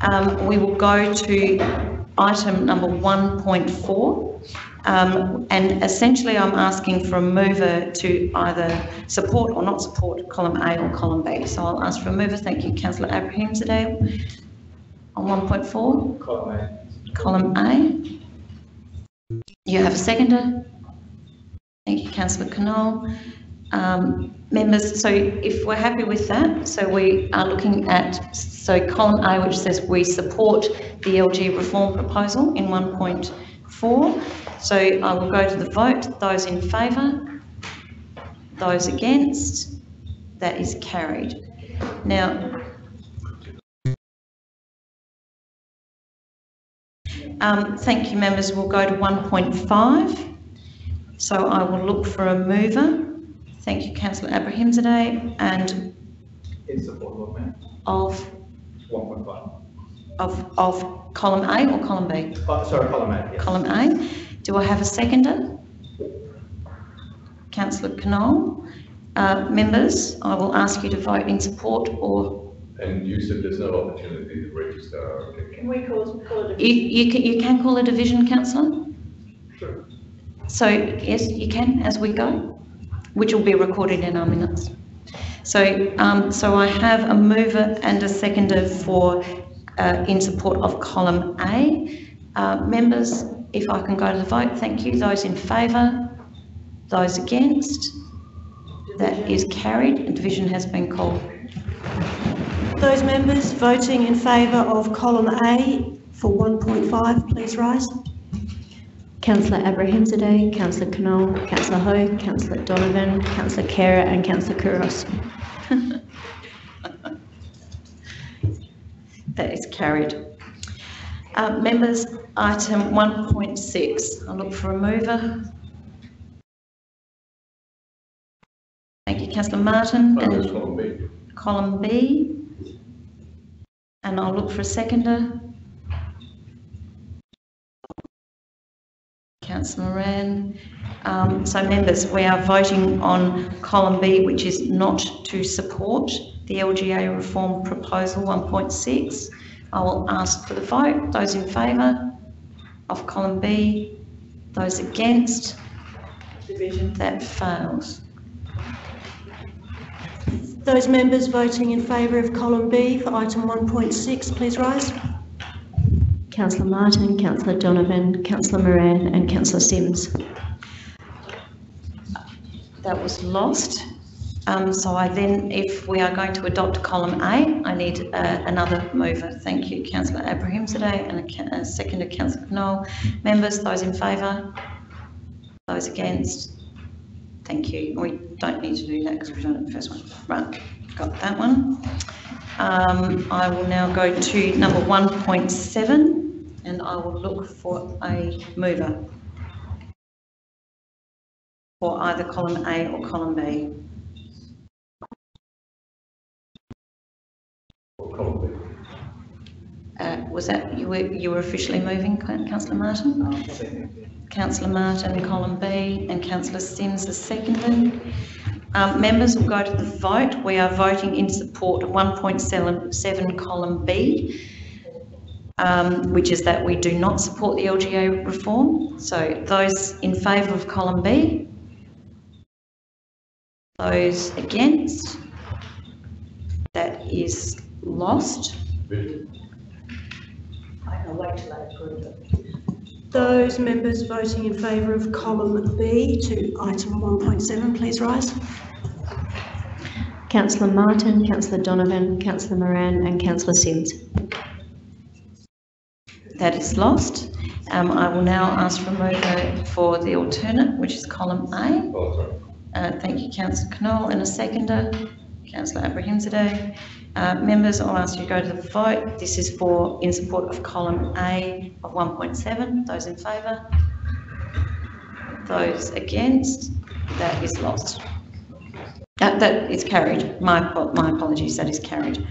Um, we will go to item number 1.4, Um, and essentially, I'm asking for a mover to either support or not support column A or column B. So I'll ask for a mover. Thank you, councillor Abrahimzadeh On 1.4, Column A. column A. You have a seconder? Thank you, councillor Knoll. Um, members, so if we're happy with that, so we are looking at, so column A, which says we support the LG reform proposal in 1.4. So I will go to the vote. Those in favour? Those against? That is carried. Now, um, thank you, members. We'll go to 1.5. So I will look for a mover. Thank you, councillor Abrahimzadeh, and In support, Lord Mayor. of, One point five. of, of column A or column B? Oh, sorry, column A, yes. Column A. Do I have a seconder? Councillor Knoll. Uh, members, I will ask you to vote in support or, And you said there's no opportunity to register. Can we call, call it a? you, you can, you can call a division, councillor? Sure. So, yes, you can as we go, which will be recorded in our minutes. So, um, so I have a mover and a seconder for, uh, in support of column A. Uh, members, if I can go to the vote, thank you. Those in favour? Those against? That is carried. A division has been called. Those members voting in favour of column A for 1.5, please rise. Councillor Abrahimzadeh, Councillor Knoll, Councillor Hou, Councillor Donovan, Councillor Khera and Councillor Couros. That is carried. Uh, members, item 1.6. I'll look for a mover. Thank you, councillor Martin. That And column B. column B. And I'll look for a seconder. Councillor Moran. Um, so members, we are voting on column B, which is not to support the LGA reform proposal 1.6. I will ask for the vote. Those in favour of column B, those against, Division. that fails. Those members voting in favour of column B for item 1.6, please rise. Councillor Martin, Councillor Donovan, Councillor Moran and Councillor Simms. That was lost. Um, so I then, if we are going to adopt column A, I need uh, another mover. Thank you, councillor Abrahimzadeh and a, a seconder, councillor Knoll. Members, those in favour? Those against? Thank you. We don't need to do that because we've done it the first one. Right, got that one. Um, I will now go to number 1.7 and I will look for a mover for either column A or column B. Or column B. Uh, was that, you were, you were officially moving, councillor Martin? Councillor Martin, column B, and councillor Simms is seconding. Um, members will go to the vote. We are voting in support of 1.77 column B, um, which is that we do not support the LGA reform. So those in favour of column B? Those against? That is lost. Those members voting in favour of column B to item 1.7, please rise. Councillor Martin, Councillor Donovan, Councillor Moran and Councillor Simms. That is lost. Um, I will now ask for a mover for the alternate, which is column A. Oh. Uh, thank you, councillor Knoll, and a seconder, councillor Abrahimzadeh. Uh, members, I'll ask you to go to the vote. This is for, in support of column A of 1.7. Those in favour? Those against? That is lost. Uh, that is carried. My, my apologies, that is carried.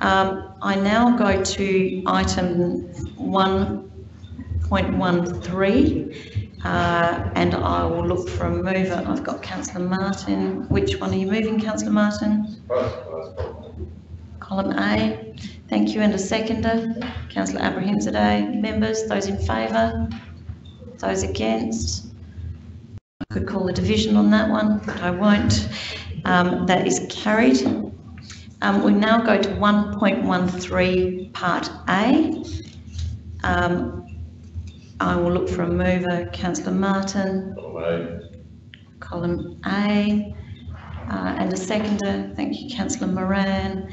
Um, I now go to item 1.13, uh, and I will look for a mover. I've got councillor Martin. Which one are you moving, councillor Martin? Column. A. Thank you, and a seconder, councillor Abrahimzadeh. Members, those in favour? Those against? I could call a division on that one, but I won't. Um, that is carried. Um, we now go to 1.13 Part A. Um, I will look for a mover, councillor Martin. Column A. Column Uh, and a seconder, thank you, councillor Moran.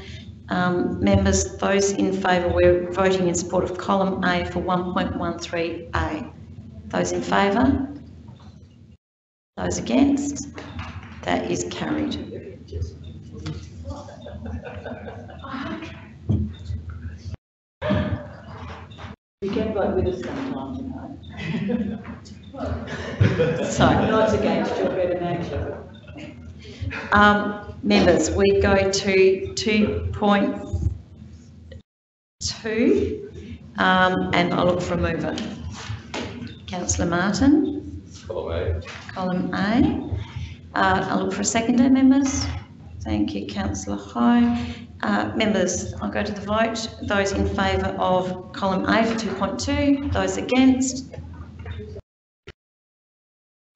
Um, members, those in favour, we're voting in support of column A for 1.13A. Those in favour? Those against? That is carried. You can vote with us sometimes, you know. Not against your better nature. um, members, we go to 2.2, um, and I'll look for a mover. Councillor Martin, Column column A. Uh, I'll look for a seconder, members. Thank you, councillor Hou. Uh, members, I'll go to the vote. Those in favour of column A for 2.2, those against?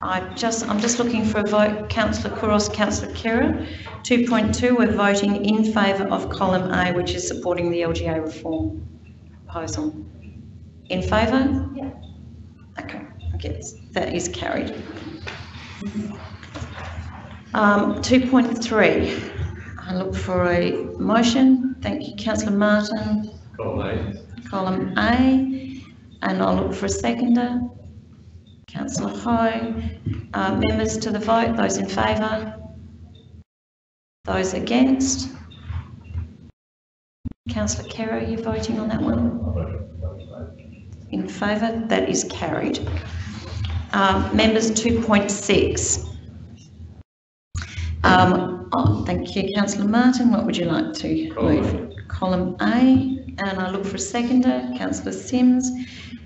I just, I'm just looking for a vote. Councillor Couros, councillor Khera. 2.2, we're voting in favour of column A, which is supporting the LGA reform proposal. In favour? Yeah. Okay, I guess that is carried. Um, 2.3, I look for a motion. Thank you, councillor Martin. Column A. Column A, and I'll look for a seconder. Councillor Hou. Uh, members to the vote, those in favour? Those against? Councillor Khera, are you voting on that one? In favour, that is carried. Um, members 2.6. Um, oh, thank you, councillor Martin. What would you like to move? Column A, and I look for a seconder, councillor Simms.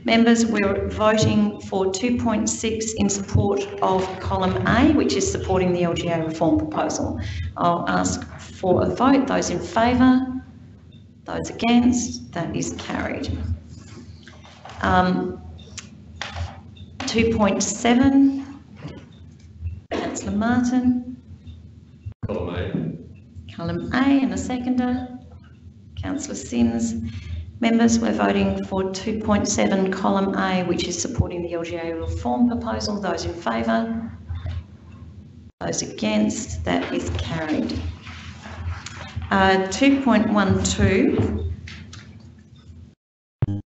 Members, we're voting for 2.6 in support of column A, which is supporting the LGA reform proposal. I'll ask for a vote. Those in favour? Those against? That is carried. Um, 2.7, councillor Martin. Column Column A and a seconder. Councillor Simms. Members, we're voting for 2.7 column A, which is supporting the LGA reform proposal. Those in favour? Those against? That is carried. Uh, 2.12.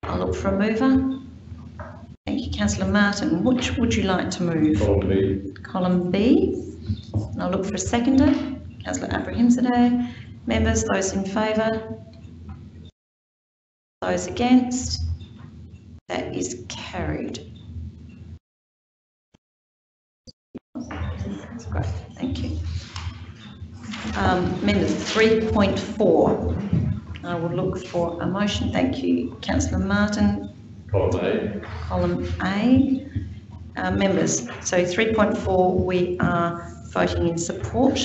I'll look for a mover. Thank you, councillor Martin. Which would you like to move? Column B. Column B. I'll look for a seconder. Councillor Abrahimzadeh. Members, those in favour? Those against? That is carried. That's great, thank you. Um, members, 3.4. I will look for a motion. Thank you, councillor Martin. Column A. Column A. Uh, members, so 3.4, we are voting in support.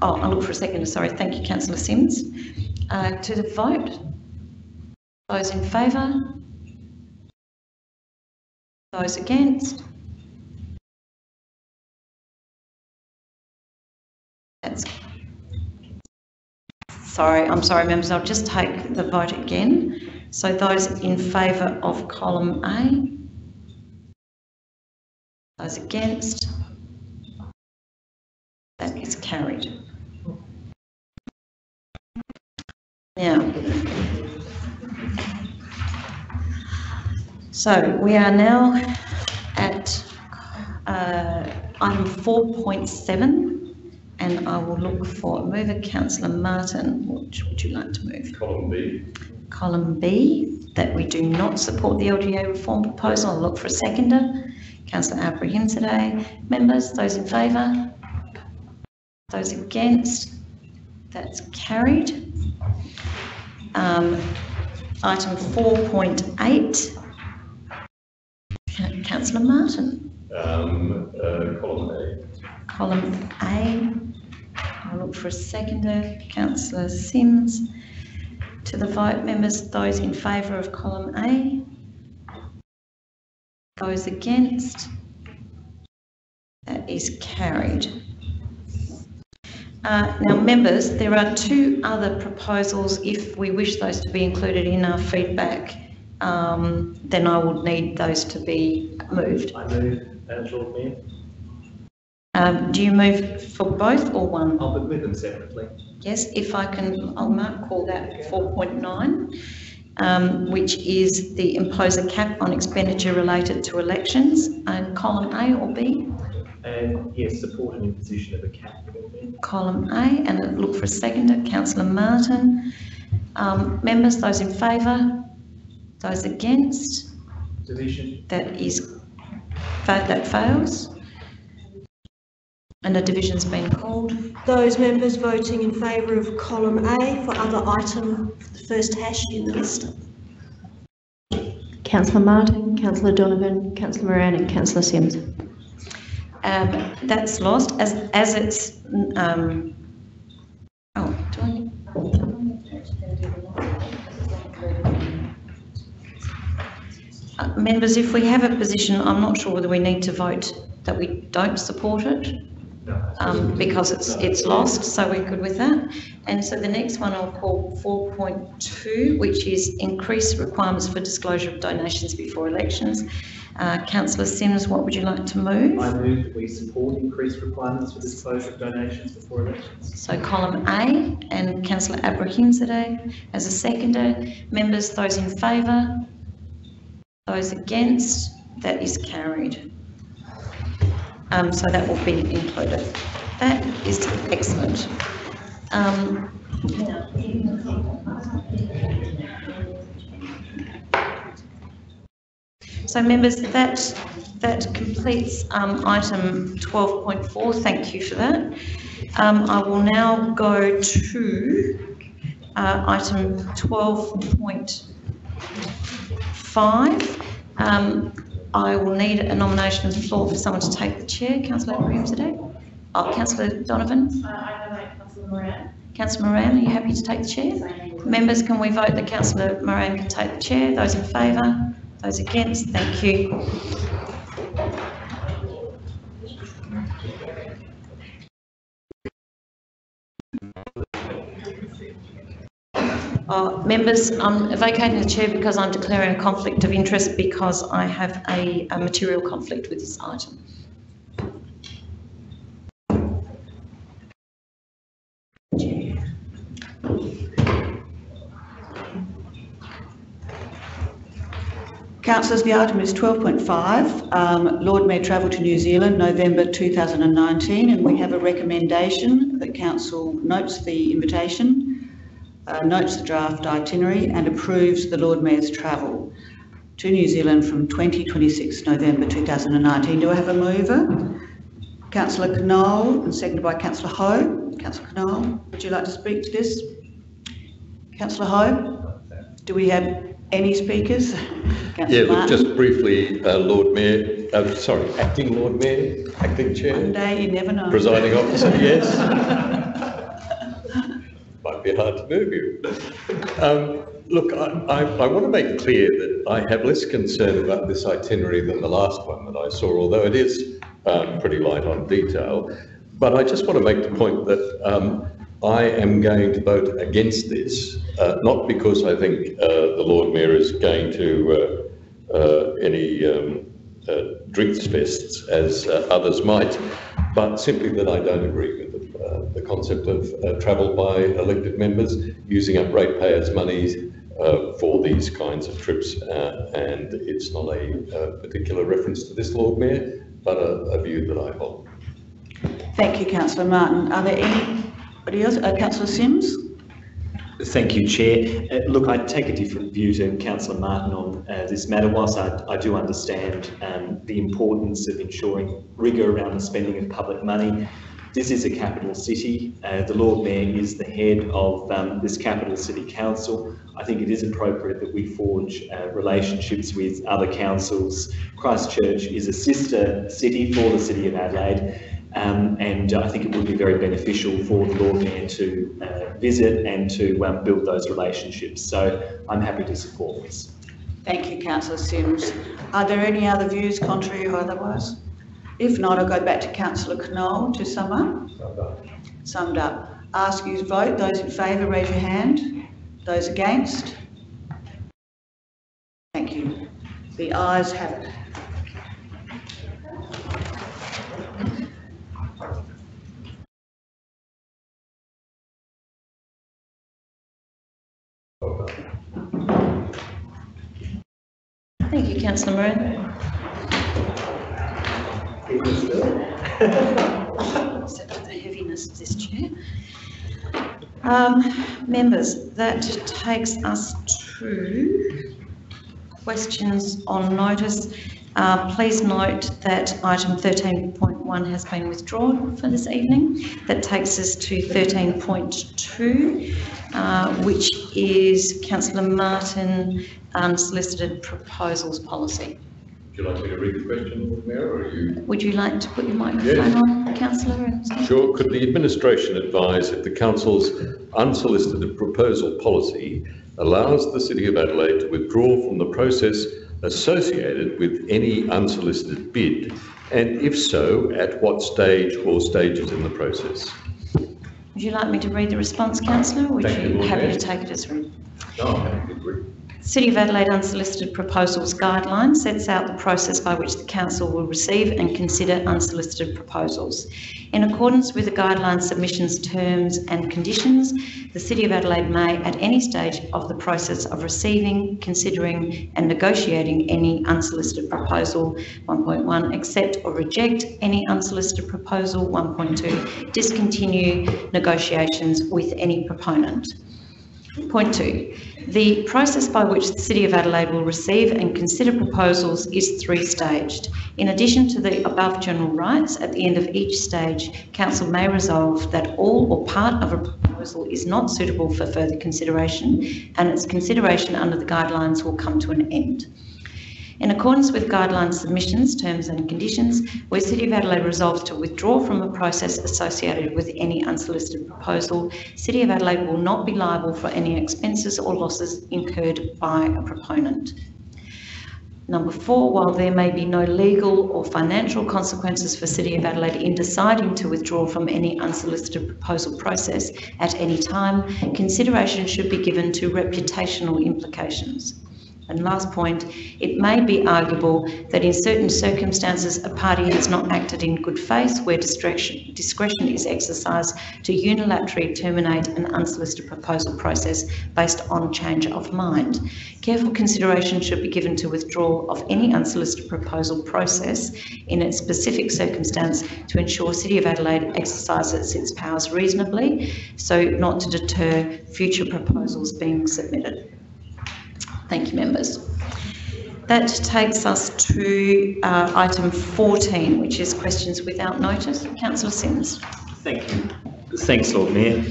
Oh, I'll look for a second. Sorry. Thank you, councillor Simms. Uh, to the vote. Those in favour? Those against? That's Sorry, I'm sorry, members, I'll just take the vote again. So those in favour of column A? Those against? That is carried. Now, so we are now at uh, item 4.7 and I will look for a mover, councillor Martin. Which would you like to move? Column B. Column B, that we do not support the LGA reform proposal. I'll look for a seconder. Councillor Abrahimzadeh. Members, those in favour? Those against? That's carried. Um, item 4.8. Councillor Martin. Um, uh, column A. Column A. I'll look for a seconder. Councillor Simms. To the vote, members, those in favour of column A? Those against? That is carried. Uh, Now, members, there are two other proposals. If we wish those to be included in our feedback, um, then I would need those to be moved. I move, Lord Mayor. Um, Do you move for both or one? I'll move them separately. Yes, if I can, I'll mark, call that 4.9, um, which is the impose a cap on expenditure related to elections. And column A or B? And yes, support an imposition of a cap, Column A, and look for a seconder, councillor Martin. Um, members, those in favour? Those against? Division. That is, that fails. And a division's been called. Those members voting in favour of column A for other item, the first hash in the list. Councillor Martin, Councillor Donovan, Councillor Moran and Councillor Simms. Um, that's lost as, as it's, um, oh, do I? Uh, Members, if we have a position, I'm not sure whether we need to vote that we don't support it, um, because it's, it's lost, so we're good with that. And so the next one I'll call four point two, which is increase requirements for disclosure of donations before elections. Uh, councillor Simms, what would you like to move? I move that we support increased requirements for disclosure of donations before elections. So column A and councillor Abrahimzadeh as a seconder. Members, those in favour? Those against? That is carried. Um, so that will be included. That is excellent. Um, So members, that, that completes um, item 12.4. Thank you for that. Um, I will now go to uh, item 12.5. I will need a nomination of the floor for someone to take the chair. Councillor Abrahimzadeh? Oh, Councillor Donovan? Uh, I nominate Councillor Moran. Councillor Moran, are you happy to take the chair? Members, can we vote that Councillor Moran can take the chair? Those in favour? Those against? Thank you. Uh, Members, I'm vacating the chair because I'm declaring a conflict of interest because I have a, a material conflict with this item. Councillors, the item is 12.5. Um, Lord Mayor travelled to New Zealand November 2019 and we have a recommendation that Council notes the invitation, uh, notes the draft itinerary and approves the Lord Mayor's travel to New Zealand from 2026 November 2019. Do I have a mover? Councillor Knoll and seconded by Councillor Hou. Councillor Knoll, would you like to speak to this? Councillor Hou? Do we have any speakers? Yeah, look, just briefly, uh, Lord Mayor, uh, sorry, acting Lord Mayor, acting Chair, One day, you never know. presiding officer, yes. Be hard to move you. Um, look, I, I, I want to make clear that I have less concern about this itinerary than the last one that I saw, although it is um, pretty light on detail. But I just want to make the point that um, I am going to vote against this, uh, not because I think uh, the Lord Mayor is going to uh, uh, any um, uh, drinks fests as uh, others might, but simply that I don't agree with the, uh, concept of uh, travel by elected members using up ratepayers' money uh, for these kinds of trips, uh, and it's not a, uh particular reference to this Lord Mayor, but a, a view that I hold. Thank you, councillor Martin. Are there any else? Uh, councillor Simms? Thank you, Chair. Uh, look, I take a different view to Councillor Martin on uh, this matter. Whilst I, I do understand um, the importance of ensuring rigour around the spending of public money, this is a capital city. Uh, the Lord Mayor is the head of um, this capital city council. I think it is appropriate that we forge uh, relationships with other councils. Christchurch is a sister city for the City of Adelaide. Um, and I think it would be very beneficial for the Lord Mayor to uh, visit and to um, build those relationships. So I'm happy to support this. Thank you, councillor Simms. Are there any other views contrary or otherwise? If not, I'll go back to councillor Knoll to sum up. Summed up. Ask you to vote. Those in favour, raise your hand. Those against? Thank you. The ayes have it. Thank you, councillor Moran. The heaviness of this chair. Um, members, that takes us to questions on notice. Uh, please note that item 13.1 has been withdrawn for this evening. That takes us to 13.2, uh, which is councillor Martin unsolicited proposals policy. Would you like me to read the question, Mayor, or are you? Would you like to put your microphone Yes. on, councillor? Sure. Could the administration advise if the council's unsolicited proposal policy allows the City of Adelaide to withdraw from the process associated with any unsolicited bid? And if so, at what stage or stages in the process? Would you like me to read the response, councillor, or would Thank you, you Lord happy to take it as read? No, I'm happy to agree. City of Adelaide Unsolicited Proposals Guideline sets out the process by which the council will receive and consider unsolicited proposals. In accordance with the guideline submissions terms and conditions, the City of Adelaide may, at any stage of the process of receiving, considering and negotiating any unsolicited proposal, 1.1, accept or reject any unsolicited proposal, 1.2, discontinue negotiations with any proponent. Point two, the process by which the City of Adelaide will receive and consider proposals is three-staged. In addition to the above general rights, at the end of each stage, Council may resolve that all or part of a proposal is not suitable for further consideration and its consideration under the guidelines will come to an end. In accordance with guideline submissions, terms and conditions, where City of Adelaide resolves to withdraw from a process associated with any unsolicited proposal, City of Adelaide will not be liable for any expenses or losses incurred by a proponent. Number four, while there may be no legal or financial consequences for City of Adelaide in deciding to withdraw from any unsolicited proposal process at any time, consideration should be given to reputational implications. And last point, it may be arguable that in certain circumstances, a party has not acted in good faith where discretion, discretion is exercised to unilaterally terminate an unsolicited proposal process based on change of mind. Careful consideration should be given to withdrawal of any unsolicited proposal process in its specific circumstance to ensure City of Adelaide exercises its powers reasonably, so not to deter future proposals being submitted. Thank you, members. That takes us to uh, item 14, which is questions without notice. Councillor Simms. Thank you. Thanks, Lord Mayor.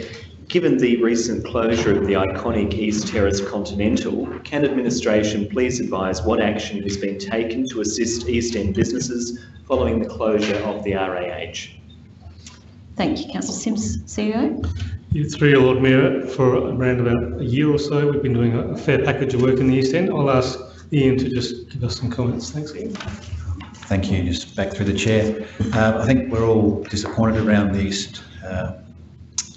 Given the recent closure of the iconic East Terrace Continental, can administration please advise what action has been taken to assist East End businesses following the closure of the RAH? Thank you, Councillor Simms, CEO. You three, Lord Mayor, for around about a year or so, we've been doing a fair package of work in the East End. I'll ask Ian to just give us some comments. Thanks, Ian. Thank you. Just back through the chair. Uh, I think we're all disappointed around the East uh,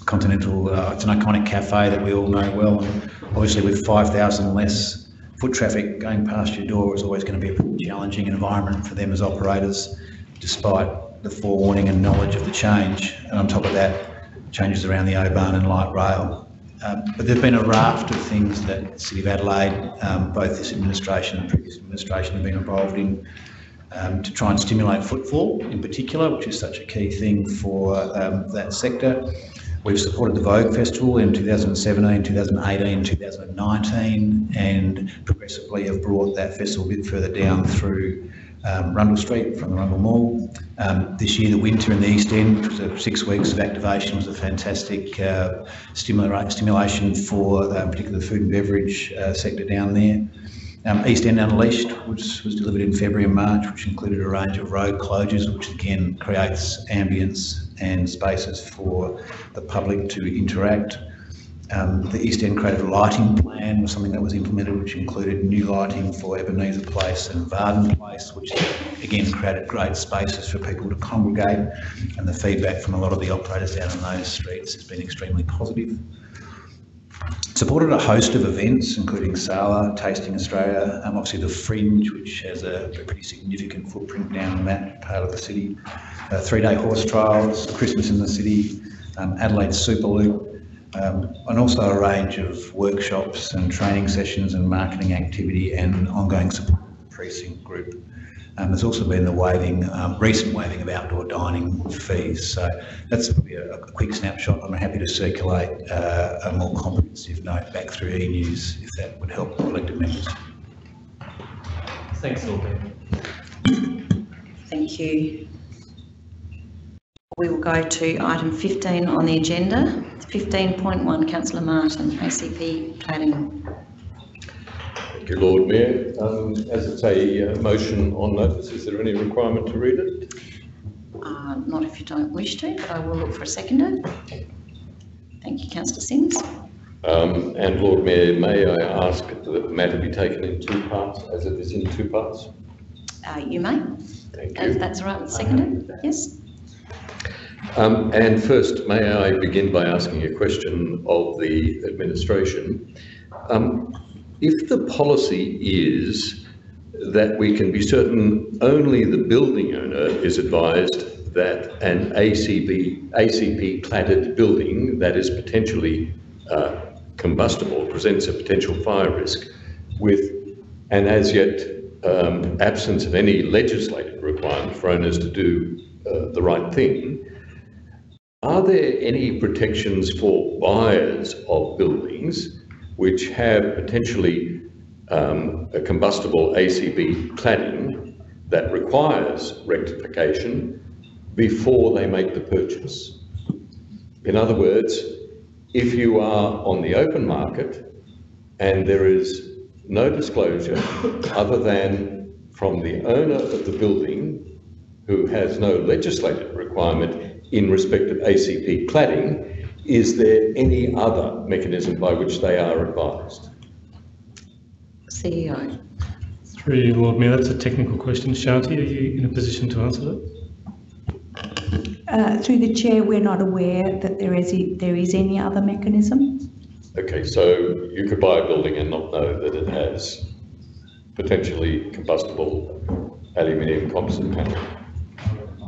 Continental. Uh, it's an iconic cafe that we all know well. And obviously, with 5,000 less foot traffic going past your door, is always going to be a challenging environment for them as operators, despite the forewarning and knowledge of the change. And on top of that, changes around the O-Bahn and light rail. Um, but there've been a raft of things that the City of Adelaide, um, both this administration and previous administration have been involved in um, to try and stimulate footfall in particular, which is such a key thing for um, that sector. We've supported the Vogue Festival in 2017, 2018, 2019, and progressively have brought that festival a bit further down through um, Rundle Street from the Rundle Mall. Um, this year, the winter in the East End, which was six weeks of activation, was a fantastic uh, stimula- stimulation for um, particularly the food and beverage uh, sector down there. Um, East End Unleashed, which was delivered in February and March, which included a range of road closures, which again creates ambience and spaces for the public to interact. Um, the East End Creative Lighting Plan was something that was implemented, which included new lighting for Ebenezer Place and Varden Place, which again created great spaces for people to congregate. And the feedback from a lot of the operators down in those streets has been extremely positive. Supported a host of events, including Sala, Tasting Australia, um, obviously the Fringe, which has a pretty significant footprint down in that part of the city, uh, three-day horse trials, Christmas in the city, um, Adelaide Superloop, um, and also a range of workshops and training sessions and marketing activity and ongoing support of the precinct group. Um, there's also been the waiving, um, recent waiving of outdoor dining fees. So that's probably a, a quick snapshot. I'm happy to circulate uh, a more comprehensive note back through e-news if that would help elected members. Thanks, Lord Thank you. We will go to item 15 on the agenda. 15.1, councillor Martin, ACP Planning. Thank you, Lord Mayor. Um, as it's a uh, motion on notice, is there any requirement to read it? Uh, not if you don't wish to, but I will look for a seconder. Thank you, councillor Simms. Um, and Lord Mayor, may I ask that the matter be taken in two parts, as it is in two parts? Uh, you may, Thank if you. that's all right with the seconder. Yes? Um, and first, may I begin by asking a question of the administration? Um, if the policy is that we can be certain only the building owner is advised that an ACB, ACP cladded building that is potentially uh, combustible presents a potential fire risk with an as yet um, absence of any legislative requirement for owners to do the right thing, are there any protections for buyers of buildings which have potentially um, a combustible ACB cladding that requires rectification before they make the purchase? In other words, if you are on the open market and there is no disclosure other than from the owner of the building who has no legislative requirement in respect of ACP cladding, is there any other mechanism by which they are advised? CEO. Through you, Lord Mayor, that's a technical question. Shanti, are you in a position to answer that? Uh, through the chair, we're not aware that there is, there is any other mechanism. Okay, so you could buy a building and not know that it has potentially combustible aluminium composite panel.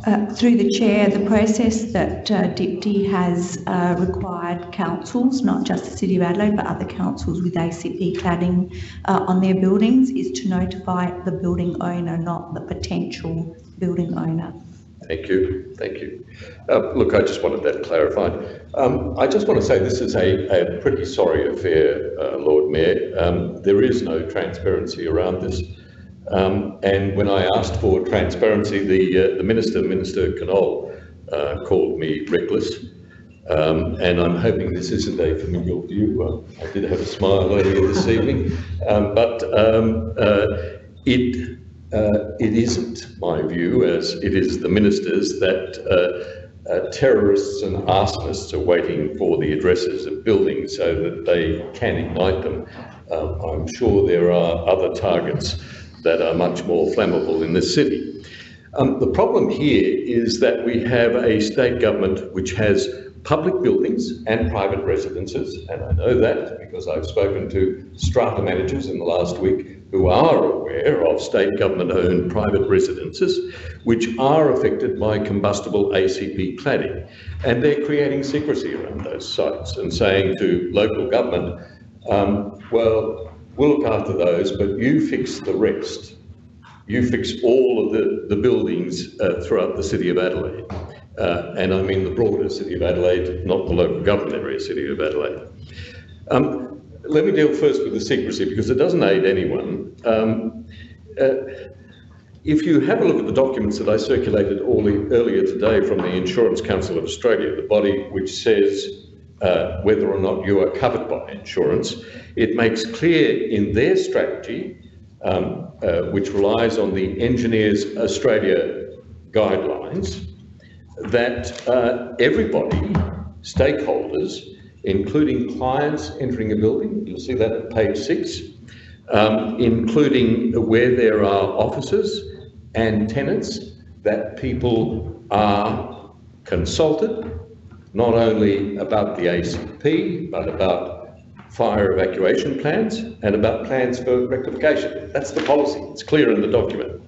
Uh, through the chair, the process that uh, DPTI has uh, required councils, not just the City of Adelaide, but other councils with ACP cladding uh, on their buildings, is to notify the building owner, not the potential building owner. Thank you, thank you. Uh, look, I just wanted that clarified. Um, I just want to say this is a, a pretty sorry affair, uh, Lord Mayor. Um, there is no transparency around this. Um, and when I asked for transparency, the, uh, the Minister, Minister Knoll, uh, called me reckless. Um, and I'm hoping this isn't a familiar view. I did have a smile earlier this evening, um, but um, uh, it uh, it isn't my view, as it is the minister's, that uh, terrorists and arsonists are waiting for the addresses of buildings so that they can ignite them. Um, I'm sure there are other targets that are much more flammable in this city. Um, the problem here is that we have a state government which has public buildings and private residences, and I know that because I've spoken to strata managers in the last week who are aware of state government-owned private residences which are affected by combustible ACP cladding. And they're creating secrecy around those sites and saying to local government, um, well, we'll look after those, but you fix the rest. You fix all of the, the buildings uh, throughout the City of Adelaide. Uh, and I mean the broader City of Adelaide, not the local government area City of Adelaide. Um, let me deal first with the secrecy because it doesn't aid anyone. Um, uh, if you have a look at the documents that I circulated earlier today from the Insurance Council of Australia, the body which says uh, whether or not you are covered by insurance, it makes clear in their strategy, um, uh, which relies on the Engineers Australia guidelines, that uh, everybody, stakeholders, including clients entering a building. You'll see that at page six, um, including where there are offices and tenants that people are consulted, not only about the ACP, but about fire evacuation plans and about plans for rectification. That's the policy. It's clear in the document.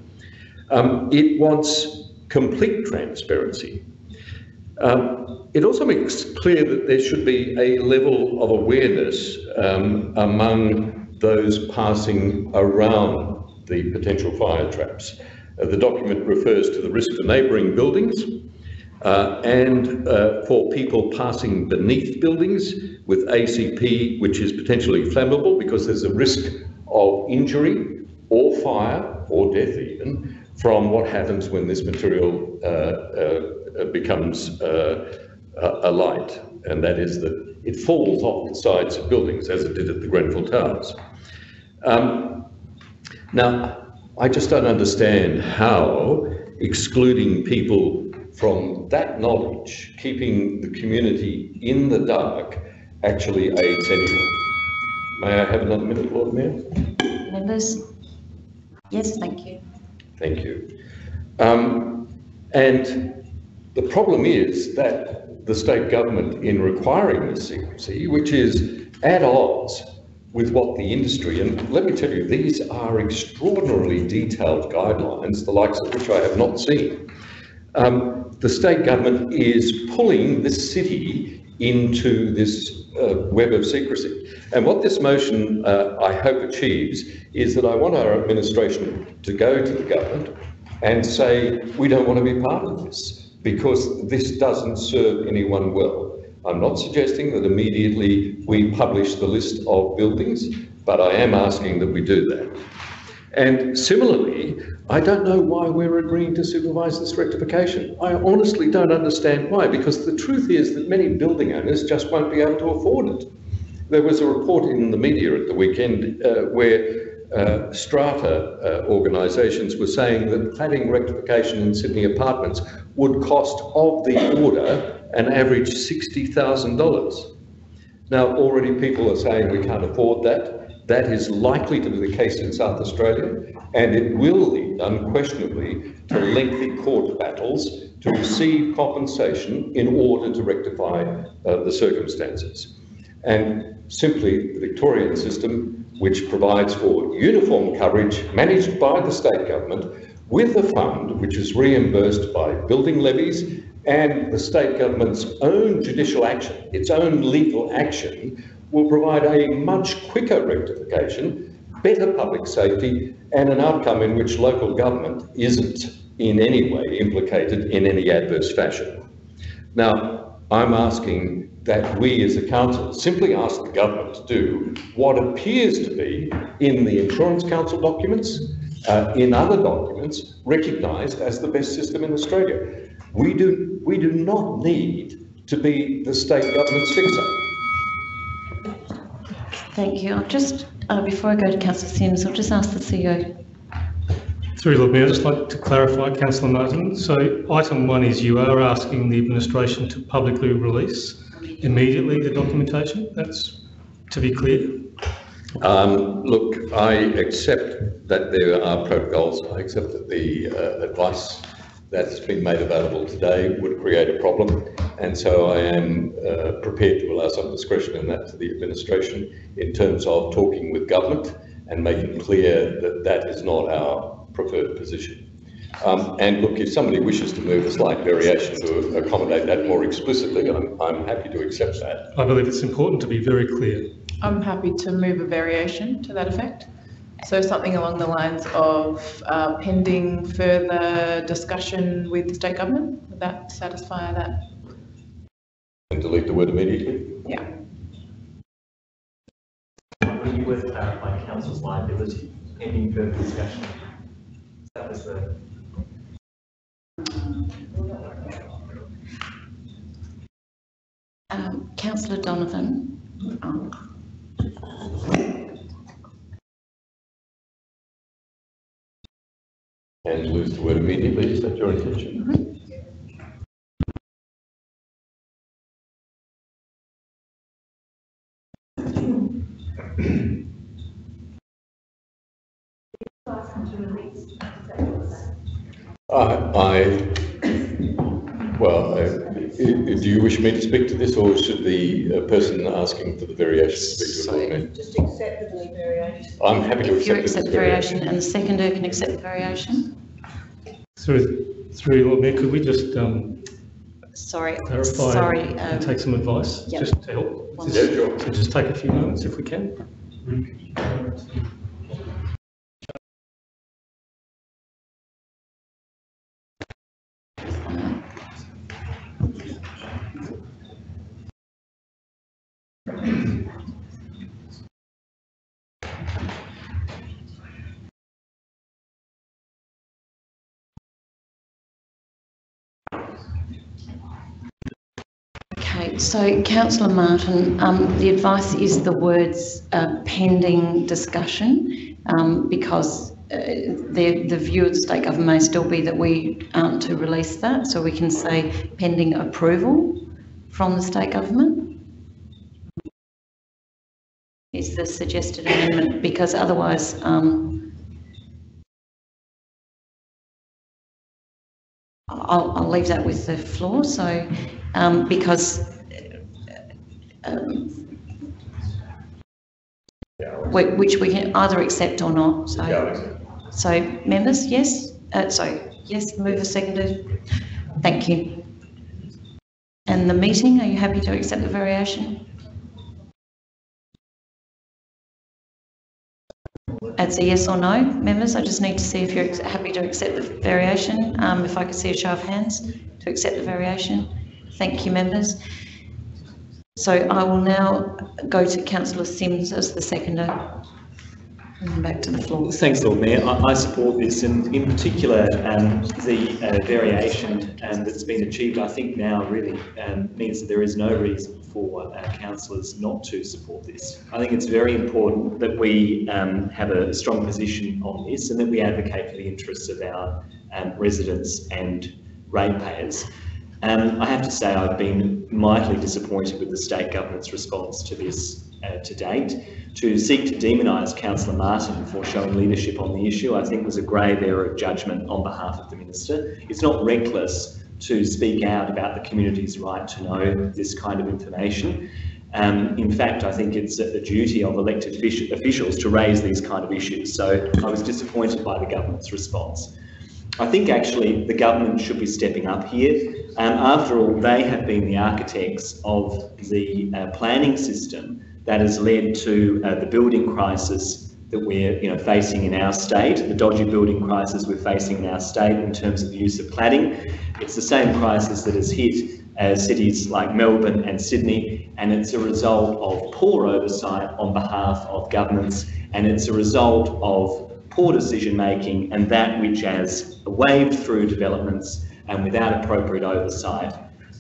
Um, it wants complete transparency. Um, it also makes clear that there should be a level of awareness um, among those passing around the potential fire traps. Uh, the document refers to the risk to neighbouring buildings uh, and uh, for people passing beneath buildings with ACP, which is potentially flammable because there's a risk of injury or fire or death even from what happens when this material uh, uh, becomes uh, alight, and that is that it falls off the sides of buildings as it did at the Grenfell Towers. Um, now, I just don't understand how excluding people from that knowledge, keeping the community in the dark, actually aids anyone. May I have another minute, Lord Mayor? Members? Yes, thank you. Thank you. Um, and the problem is that the state government, in requiring this secrecy, which is at odds with what the industry, and let me tell you, these are extraordinarily detailed guidelines, the likes of which I have not seen. Um, the state government is pulling the city into this uh, web of secrecy. And what this motion, uh, I hope, achieves is that I want our administration to go to the government and say, we don't want to be part of this because this doesn't serve anyone well. I'm not suggesting that immediately we publish the list of buildings, but I am asking that we do that. And similarly, I don't know why we're agreeing to supervise this rectification. I honestly don't understand why, because the truth is that many building owners just won't be able to afford it. There was a report in the media at the weekend uh, where uh, strata uh, organisations were saying that cladding rectification in Sydney apartments would cost of the order an average $60,000. Now, already people are saying we can't afford that. That is likely to be the case in South Australia, and it will lead unquestionably to lengthy court battles to receive compensation in order to rectify uh, the circumstances. And simply, the Victorian system, which provides for uniform coverage managed by the state government with a fund which is reimbursed by building levies and the state government's own judicial action, its own legal action, will provide a much quicker rectification, better public safety, and an outcome in which local government isn't in any way implicated in any adverse fashion. Now, I'm asking that we as a council simply ask the government to do what appears to be in the Insurance Council documents, uh, in other documents, recognised as the best system in Australia. We do, we do not need to be the state government's fixer. Thank you. I'll just, uh, before I go to Councillor Simms, I'll just ask the CEO. Through Lord Mayor, I'd just like to clarify, Councillor Martin. So item one is you are asking the administration to publicly release immediately the documentation. That's to be clear. Um, look, I accept that there are protocols. I accept that the uh, advice that's been made available today would create a problem. And so I am uh, prepared to allow some discretion in that to the administration in terms of talking with government and making clear that that is not our preferred position. Um, and look, if somebody wishes to move a slight variation to accommodate that more explicitly, I'm, I'm happy to accept that. I believe it's important to be very clear. I'm happy to move a variation to that effect. So something along the lines of uh, pending further discussion with the state government. Would that satisfy that? And delete the word immediately? Yeah. Would be worth clarifying council's liability pending further discussion. That was the. Um, Councillor Donovan. Um, and lose the weight immediately. Is that your intention? I, I well, I, do you wish me to speak to this, or should the uh, person asking for the variation speak to it? Just accept the variation. I'm happy to accept, accept the variation. variation, and the seconder can accept the variation. Through, through Lord Mayor, could we just um, Sorry, clarify sorry. and um, take some advice, yep. just to help? One Just- Yeah, sure. So just take a few moments if we can. So councillor Martin, um, the advice is the words uh, pending discussion, um, because uh, the, the view of the state government may still be that we aren't to release that, so we can say pending approval from the state government. Is the suggested amendment, because otherwise, um, I'll, I'll leave that with the floor, so, um, because, um, whi- which we can either accept or not, so. So, members, yes, uh, so, yes, mover seconded, thank you. And the meeting, are you happy to accept the variation? That's a yes or no, members, I just need to see if you're happy to accept the variation, um, if I could see a show of hands to accept the variation. Thank you, members. So I will now go to councillor Simms as the seconder. And back to the floor. Thanks, Lord Mayor. I, I support this and in particular, um, the uh, variation um, that's been achieved, I think now really um, means that there is no reason for uh, councillors not to support this. I think it's very important that we um, have a strong position on this and that we advocate for the interests of our um, residents and ratepayers. Um, I have to say I've been mightily disappointed with the state government's response to this uh, to date. To seek to demonise Councillor Martin for showing leadership on the issue, I think was a grave error of judgment on behalf of the minister. It's not reckless to speak out about the community's right to know this kind of information. Um, in fact, I think it's a duty of elected officials to raise these kind of issues. So I was disappointed by the government's response. I think actually the government should be stepping up here. Um, after all, they have been the architects of the uh, planning system that has led to uh, the building crisis that we're you know, facing in our state, the dodgy building crisis we're facing in our state in terms of the use of cladding. It's the same crisis that has hit uh, cities like Melbourne and Sydney, and it's a result of poor oversight on behalf of governments, and it's a result of poor decision making and that which has waved through developments and without appropriate oversight.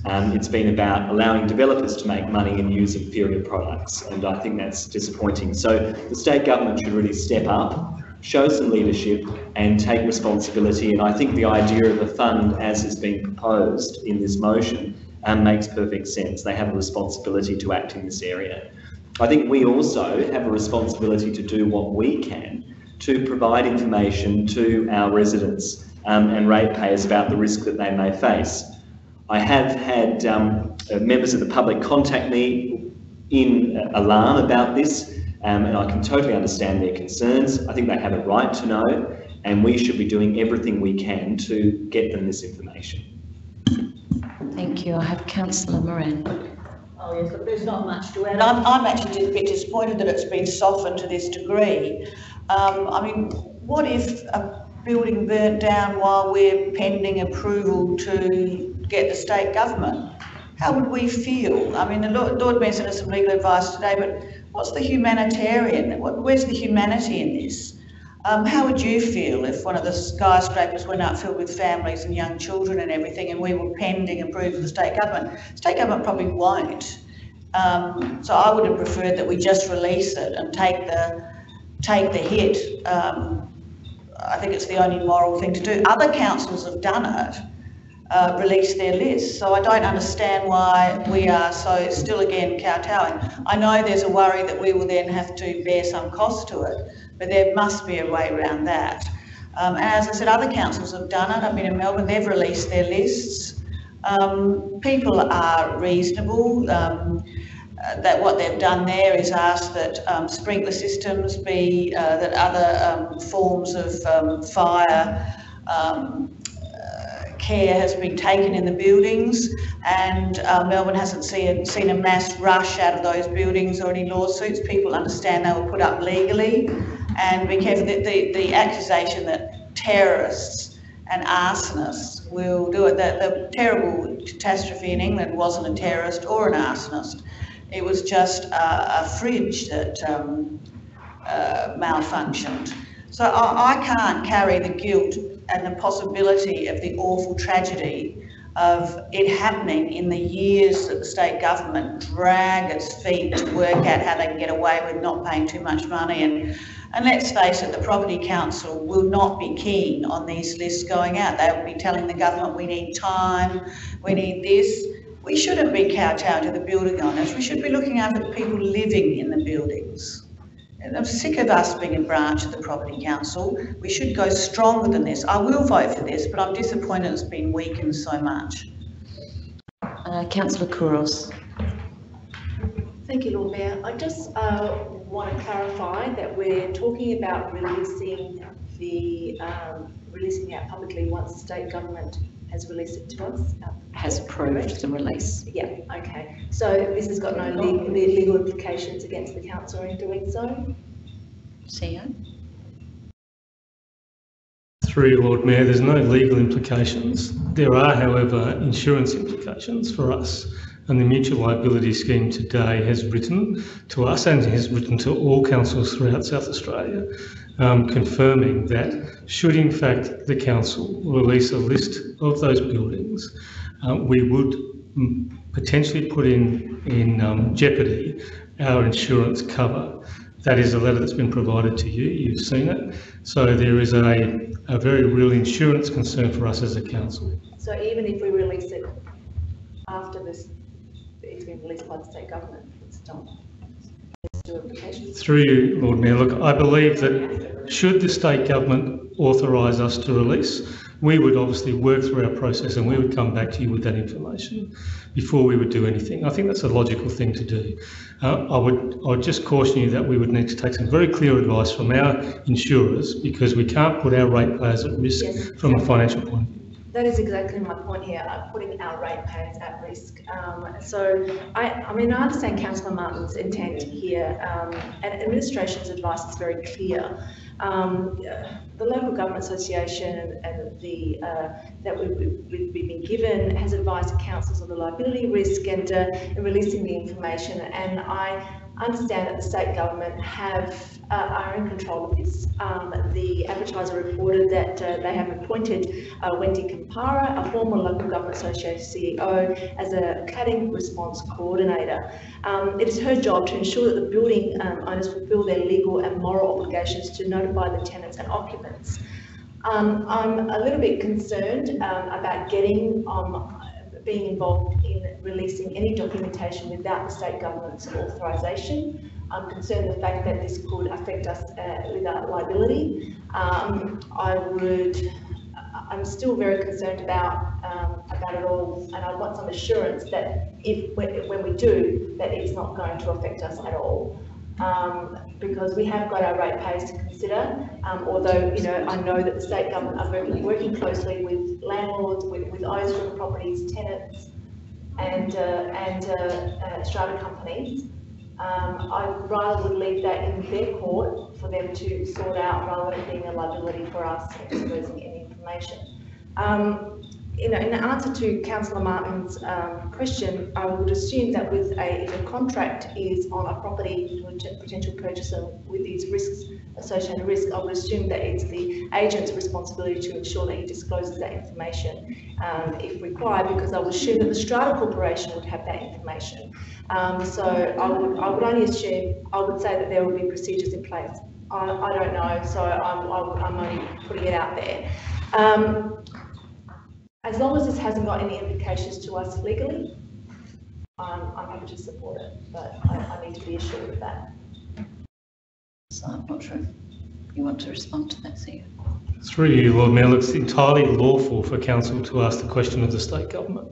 Um, it's been about allowing developers to make money and use inferior products, and I think that's disappointing. So the state government should really step up, show some leadership, and take responsibility. And I think the idea of a fund, as has been proposed in this motion, um, makes perfect sense. They have a responsibility to act in this area. I think we also have a responsibility to do what we can to provide information to our residents um, and ratepayers about the risk that they may face. I have had um, uh, members of the public contact me in alarm about this, um, and I can totally understand their concerns. I think they have a right to know, and we should be doing everything we can to get them this information. Thank you. I have councillor Moran. Oh, yes, but there's not much to add. I'm, I'm actually a bit disappointed that it's been softened to this degree. Um, I mean, what if a building burnt down while we're pending approval to get the state government? How would we feel? I mean, the Lord, Lord Mayor sent us some legal advice today, but what's the humanitarian, what, where's the humanity in this? Um, how would you feel if one of the skyscrapers went up filled with families and young children and everything and we were pending approval of the state government? State government probably won't. Um, so I would have preferred that we just release it and take the, take the hit. Um, I think it's the only moral thing to do. Other councils have done it, uh, released their lists. So I don't understand why we are so still again kowtowing. I know there's a worry that we will then have to bear some cost to it, but there must be a way around that. Um, as I said, other councils have done it. I've been in Melbourne, they've released their lists. Um, people are reasonable. Um, that what they've done there is ask that um, sprinkler systems be, uh, that other um, forms of um, fire um, uh, care has been taken in the buildings and uh, Melbourne hasn't seen, seen a mass rush out of those buildings or any lawsuits. People understand they were put up legally and be careful. The, the, the accusation that terrorists and arsonists will do it, the, the terrible catastrophe in England wasn't a terrorist or an arsonist. It was just a, a fridge that um, uh, malfunctioned. So I, I can't carry the guilt and the possibility of the awful tragedy of it happening in the years that the state government drag its feet to work out how they can get away with not paying too much money. And, and let's face it, the Property Council will not be keen on these lists going out. They will be telling the government, we need time, we need this. We shouldn't be kowtowing to the building owners. We should be looking after the people living in the buildings. And I'm sick of us being a branch of the Property Council. We should go stronger than this. I will vote for this, but I'm disappointed it's been weakened so much. Uh, Councillor Couros. Thank you, Lord Mayor. I just uh, want to clarify that we're talking about releasing the, um, releasing it publicly once the state government has released it to us. Has approved the release. Yeah, okay. So this has got no legal, legal implications against the council in doing so? CEO? Through you, Lord Mayor, there's no legal implications. There are, however, insurance implications for us. And the mutual liability scheme today has written to us and has written to all councils throughout South Australia, um, confirming that should in fact the council release a list of those buildings, uh, we would mm, potentially put in, in um, jeopardy our insurance cover. That is a letter that's been provided to you, you've seen it. So there is a, a very real insurance concern for us as a council. So even if we release it after this, it's been released by the state government, it's still? Through you, Lord Mayor, look, I believe that should the state government authorise us to release, we would obviously work through our process and we would come back to you with that information before we would do anything. I think that's a logical thing to do. Uh, I would I would just caution you that we would need to take some very clear advice from our insurers because we can't put our ratepayers at risk Yes. from a financial point of view. That is exactly my point here, uh, putting our ratepayers at risk. Um, so I, I mean, I understand councillor Martin's intent here, um, and administration's advice is very clear. Um, the local government association and the uh, that we've, we've, we've been given has advised councils on the liability risk and uh, in releasing the information. And I understand that the state government have uh, are in control of this. Um, the advertiser reported that uh, they have appointed uh, Wendy Campana, a former local government association CEO, as a cladding response coordinator. Um, it is her job to ensure that the building um, owners fulfil their legal and moral obligations to notify the tenants and occupants. Um, I'm a little bit concerned um, about getting um, being involved in releasing any documentation without the state government's authorisation. I'm concerned the fact that this could affect us uh, with our liability. Um, I would, I'm still very concerned about um, about it all, and I want some assurance that if when, when we do, that it's not going to affect us at all. Um, because we have got our ratepayers to consider, um, although, you know, I know that the state government are working, working closely with landlords, with, with owners of properties, tenants, and, uh, and uh, uh, strata companies. Um, I rather would leave that in their court for them to sort out rather than being a liability for us exposing any information. Um, in answer to Councillor Martin's um, question, I would assume that with a, if a contract is on a property to a potential purchaser with these risks, associated risk, I would assume that it's the agent's responsibility to ensure that he discloses that information um, if required, because I would assume that the strata corporation would have that information. Um, so I would, I would only assume, I would say that there would be procedures in place. I, I don't know, so I'm, I- I'm only putting it out there. Um, as long as this hasn't got any implications to us legally, I'm, I'm happy to support it, but I, I need to be assured of that. So I'm not sure if you want to respond to that, CEO. Through you, Lord Mayor, it's entirely lawful for council to ask the question of the state government.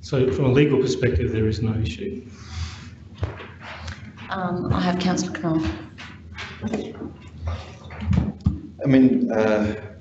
So from a legal perspective, there is no issue. Um, I have councillor Knoll. I mean, uh,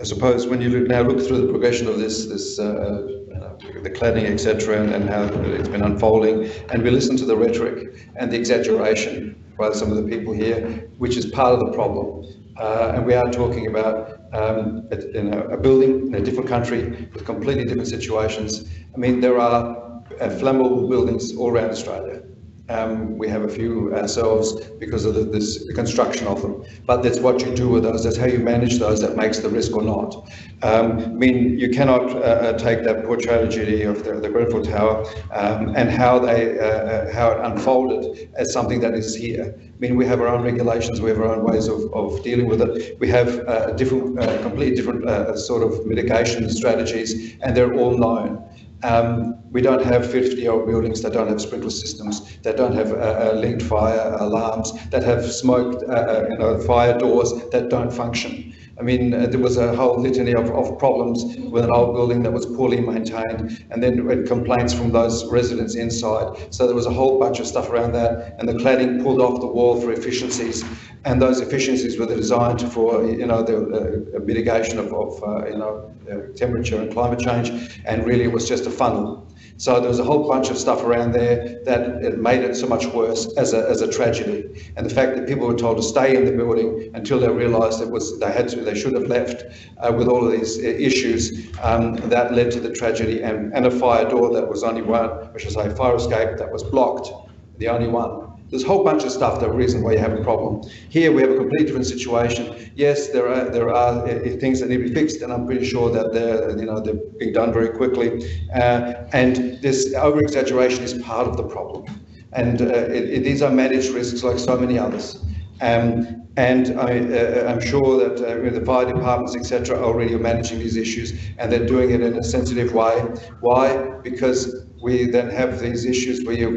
I suppose when you look, now look through the progression of this, this, uh, uh, the cladding, etc., and, and how it's been unfolding, and we listen to the rhetoric and the exaggeration by some of the people here, which is part of the problem. Uh, and we are talking about um, a, in a, a building in a different country with completely different situations. I mean, there are uh, flammable buildings all around Australia. Um, we have a few ourselves because of the, this, the construction of them. But that's what you do with those. That's how you manage those that makes the risk or not. Um, I mean, you cannot uh, uh, take that tragedy of the, the Grenfell Tower um, and how they uh, uh, how it unfolded as something that is here. I mean, we have our own regulations, we have our own ways of, of dealing with it. We have uh, different, uh, completely different sort of mitigation strategies, and they're all known. Um, we don't have 50-year-old buildings that don't have sprinkler systems, that don't have uh, uh, linked fire alarms, that have smoked, uh, uh, you know, fire doors that don't function. I mean, uh, there was a whole litany of, of problems with an old building that was poorly maintained, and then complaints from those residents inside. So there was a whole bunch of stuff around that, and the cladding pulled off the wall for efficiencies, and those efficiencies were designed for, you know, the uh, mitigation of, of uh, you know, uh, temperature and climate change, and really it was just a funnel. So there was a whole bunch of stuff around there that it made it so much worse as a, as a tragedy. And the fact that people were told to stay in the building until they realised it was they had to, they should have left uh, with all of these uh, issues, um, that led to the tragedy and, and a fire door that was only one, which is a fire escape that was blocked, the only one. There's a whole bunch of stuff that reason why you have a problem. Here we have a completely different situation. Yes, there are there are uh, things that need to be fixed, and I'm pretty sure that they're you know they're being done very quickly. Uh, and this over exaggeration is part of the problem. And uh, it, it, these are managed risks like so many others. Um, and I, uh, I'm sure that uh, the fire departments, etc., already are already managing these issues, and they're doing it in a sensitive way. Why? Because we then have these issues where, you,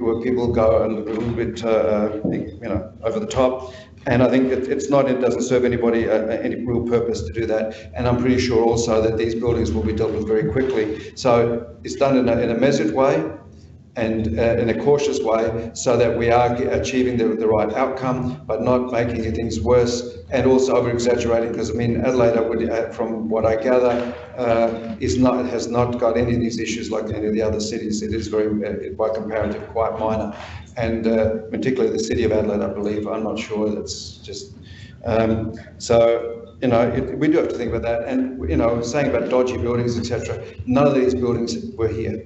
where people go a little bit, uh, you know, over the top. And I think it, it's not, it doesn't serve anybody uh, any real purpose to do that. And I'm pretty sure also that these buildings will be dealt with very quickly. So it's done in a, in a measured way, and uh, in a cautious way so that we are achieving the, the right outcome but not making things worse and also over exaggerating because I mean Adelaide would, uh, from what I gather uh, is not has not got any of these issues like any of the other cities it is very uh, by comparative quite minor and uh, particularly the city of Adelaide I believe I'm not sure that's just um, so you know, it, we do have to think about that. And, you know, saying about dodgy buildings, etc. None of these buildings were here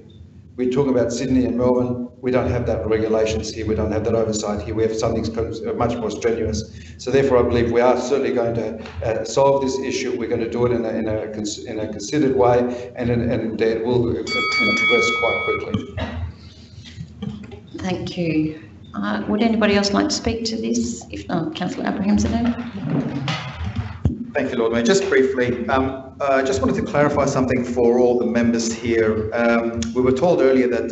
we talk about Sydney and Melbourne, we don't have that regulations here, we don't have that oversight here, we have something much more strenuous. So therefore, I believe we are certainly going to uh, solve this issue. We're going to do it in a, in a, in a considered way, and, in, and it will uh, progress quite quickly. Thank you. Uh, would anybody else like to speak to this? If not, Councillor Abrahimzadeh. Thank you, Lord Mayor. Just briefly, um, I uh, just wanted to clarify something for all the members here. Um, we were told earlier that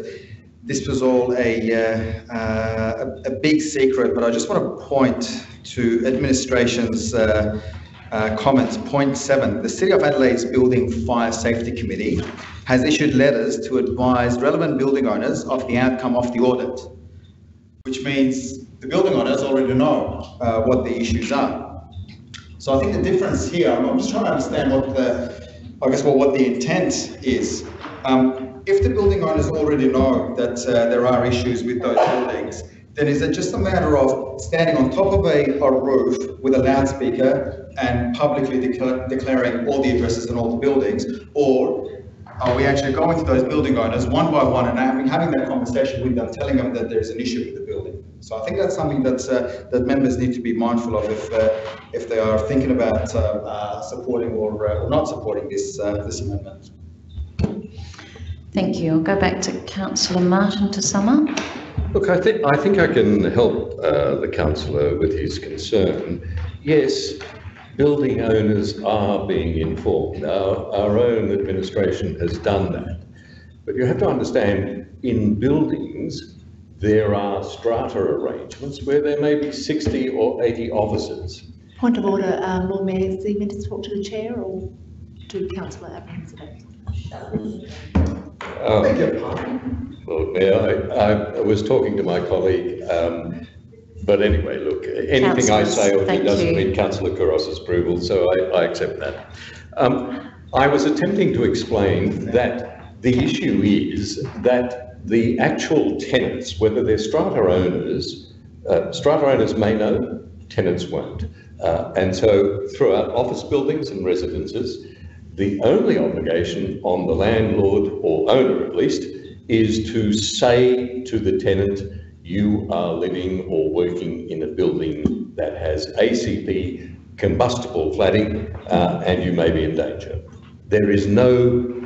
this was all a, uh, uh, a, big secret, but I just want to point to administration's uh, uh, comments. Point seven, the City of Adelaide's Building Fire Safety Committee has issued letters to advise relevant building owners of the outcome of the audit, which means the building owners already know uh, what the issues are. So I think the difference here, I'm just trying to understand what the, I guess, well, what the intent is. Um, if the building owners already know that uh, there are issues with those buildings, then is it just a matter of standing on top of a, a roof with a loudspeaker and publicly decla declaring all the addresses and all the buildings, or are we actually going to those building owners one by one and having, having that conversation with them, telling them that there's an issue with the building? So I think that's something that uh, that members need to be mindful of if uh, if they are thinking about uh, uh supporting or, uh, or not supporting this uh, this amendment. Thank you. I'll go back to Councillor Martin to sum up. Look, I think I think I can help the councillor with his concern. Yes, building owners are being informed. Our, our own administration has done that. But you have to understand, in buildings, there are strata arrangements where there may be 60 or 80 offices. Point of order, um, Lord Mayor, is the meant to talk to the chair or to councillor today? Um, Lord Mayor, I, I was talking to my colleague, um, but anyway, look, anything I say of doesn't you. need councillor Couros's approval, so I, I accept that. Um, I was attempting to explain that the issue is that the actual tenants, whether they're strata owners, uh, strata owners may know, tenants won't. Uh, and so throughout office buildings and residences, the only obligation on the landlord or owner at least is to say to the tenant, you are living or working in a building that has ACP combustible cladding uh, and you may be in danger. There is no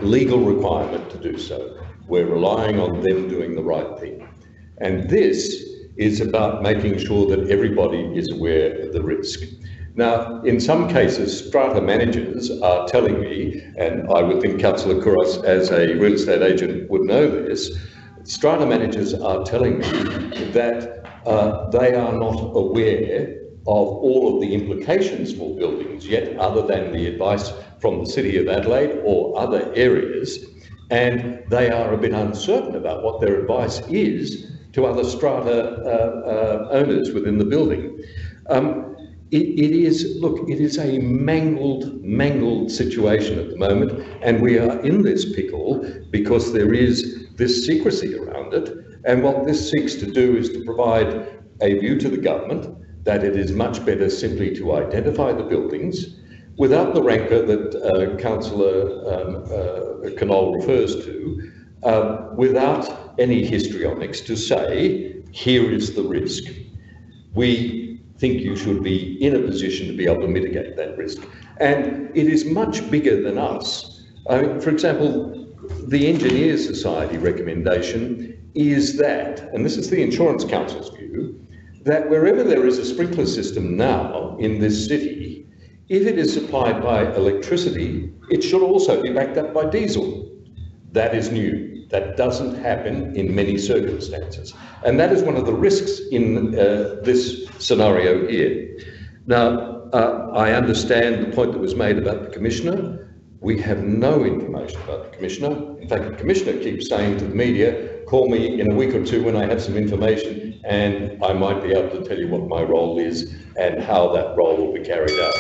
legal requirement to do so. We're relying on them doing the right thing. And this is about making sure that everybody is aware of the risk. Now, in some cases, strata managers are telling me, and I would think Councillor Couros as a real estate agent would know this, strata managers are telling me that uh, they are not aware of all of the implications for buildings yet, other than the advice from the City of Adelaide or other areas, and they are a bit uncertain about what their advice is to other strata uh, uh, owners within the building. Um, it, it is, look, it is a mangled, mangled situation at the moment, and we are in this pickle because there is this secrecy around it. And what this seeks to do is to provide a view to the government that it is much better simply to identify the buildings without the rancour that uh, Councillor um, uh, Knoll refers to, uh, without any histrionics to say, here is the risk. We think you should be in a position to be able to mitigate that risk. And it is much bigger than us. I mean, for example, the Engineers Society recommendation is that, and this is the Insurance Council's view, that wherever there is a sprinkler system now in this city, if it is supplied by electricity, it should also be backed up by diesel. That is new. That doesn't happen in many circumstances. And that is one of the risks in uh, this scenario here. Now, uh, I understand the point that was made about the Commissioner. We have no information about the Commissioner. In fact, the Commissioner keeps saying to the media, call me in a week or two when I have some information and I might be able to tell you what my role is and how that role will be carried out.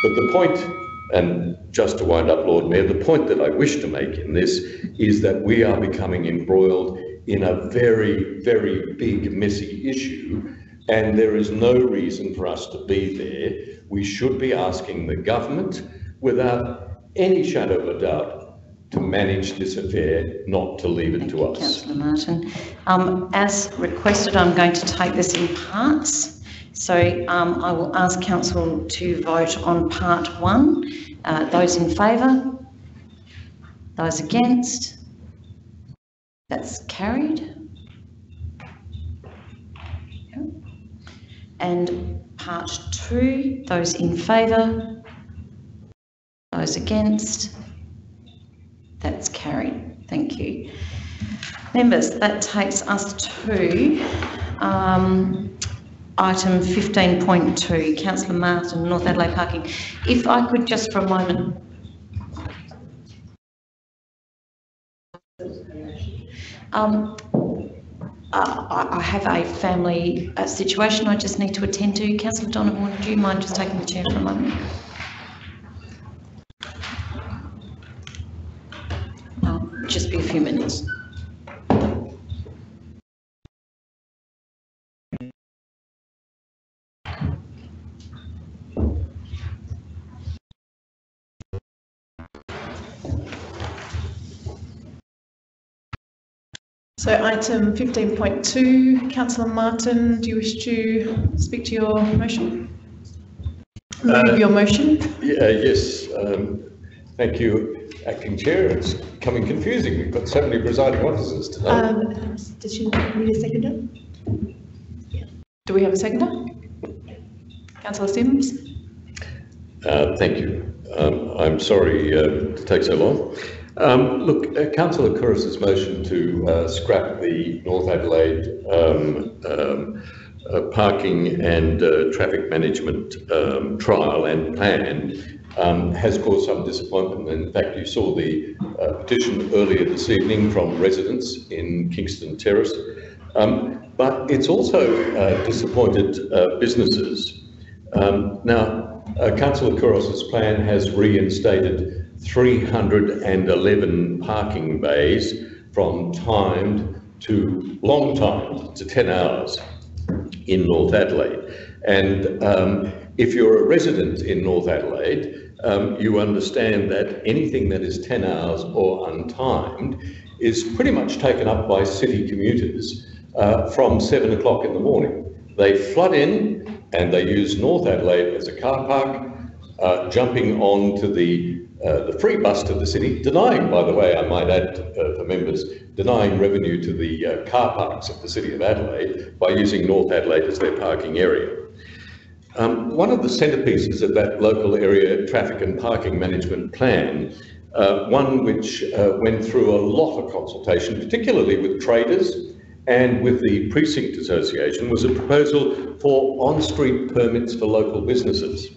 But the point, and just to wind up, Lord Mayor, the point that I wish to make in this is that we are becoming embroiled in a very, very big, messy issue, and there is no reason for us to be there. We should be asking the government, without any shadow of a doubt, to manage this affair, not to leave it to us. Councillor Martin. Um, as requested, I'm going to take this in parts. So um, I will ask council to vote on part one. Uh, those in favour? Those against? That's carried. And part two, those in favour? Those against? That's carried. Thank you. Members, that takes us to um, item 15.2, Councillor Martin, North Adelaide Parking. If I could just for a moment. Um, I, I have a family uh, situation I just need to attend to. Councillor Donovan, do you mind just taking the chair for a moment? Just be a few minutes. So item 15.2, councillor Martin, do you wish to speak to your motion? Move your motion? Yeah, yes, um, thank you, Acting Chair. It's becoming confusing. We've got so many presiding officers tonight. Um, does she need a seconder? Do we have a seconder? Councillor Simms? Uh, Thank you. Um, I'm sorry uh, to take so long. Um, Look, uh, Councillor Couros's motion to uh, scrap the North Adelaide um, um, uh, parking and uh, traffic management um, trial and plan um, has caused some disappointment. In fact, you saw the uh, petition earlier this evening from residents in Kingston Terrace. Um, but it's also uh, disappointed uh, businesses. Um, now, uh, Councillor Couros's plan has reinstated 311 parking bays from timed to long timed to 10 hours in North Adelaide. And um, if you're a resident in North Adelaide, um, you understand that anything that is 10 hours or untimed is pretty much taken up by city commuters uh, from seven o'clock in the morning. They flood in and they use North Adelaide as a car park, uh, jumping on to the, uh, the free bus to the city, denying, by the way, I might add uh, for members, denying revenue to the uh, car parks of the City of Adelaide by using North Adelaide as their parking area. Um, one of the centrepieces of that local area traffic and parking management plan, uh, one which uh, went through a lot of consultation, particularly with traders and with the Precinct Association, was a proposal for on-street permits for local businesses.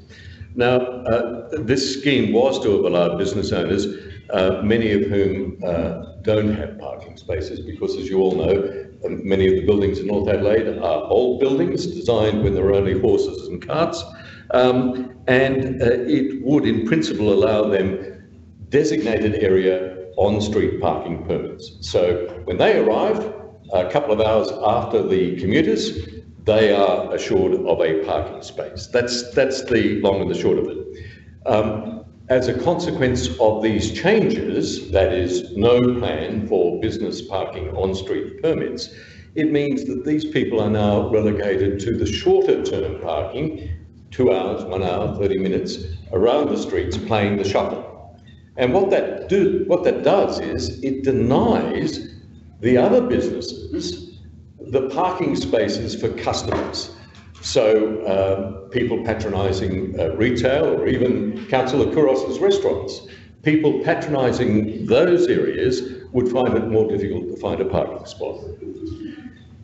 Now, uh, this scheme was to have allowed business owners, uh, many of whom uh, don't have parking spaces, because as you all know, um, many of the buildings in North Adelaide are old buildings designed when there were only horses and carts, um, and uh, it would in principle allow them designated area on-street parking permits. So when they arrive, a couple of hours after the commuters, they are assured of a parking space. That's, that's the long and the short of it. Um, as a consequence of these changes, that is no plan for business parking on-street permits, it means that these people are now relegated to the shorter term parking, two hours, one hour, 30 minutes, around the streets playing the shuffle. And what that, do, what that does is it denies the other businesses, the parking spaces for customers. So um, people patronising uh, retail or even Councillor Couros's restaurants, people patronising those areas would find it more difficult to find a parking spot.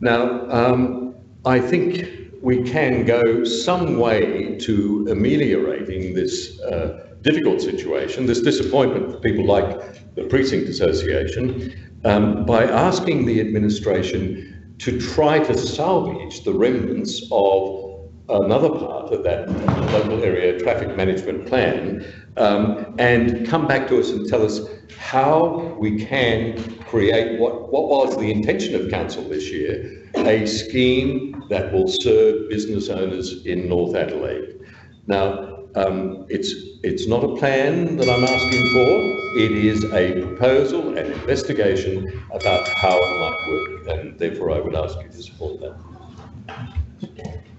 Now, um, I think we can go some way to ameliorating this uh, difficult situation, this disappointment for people like the Precinct Association, um, by asking the administration to try to salvage the remnants of another part of that local area traffic management plan um, and come back to us and tell us how we can create what, what was the intention of council this year, a scheme that will serve business owners in North Adelaide. Now, um, it's, it's not a plan that I'm asking for. It is a proposal and investigation about how it might work, and therefore I would ask you to support that.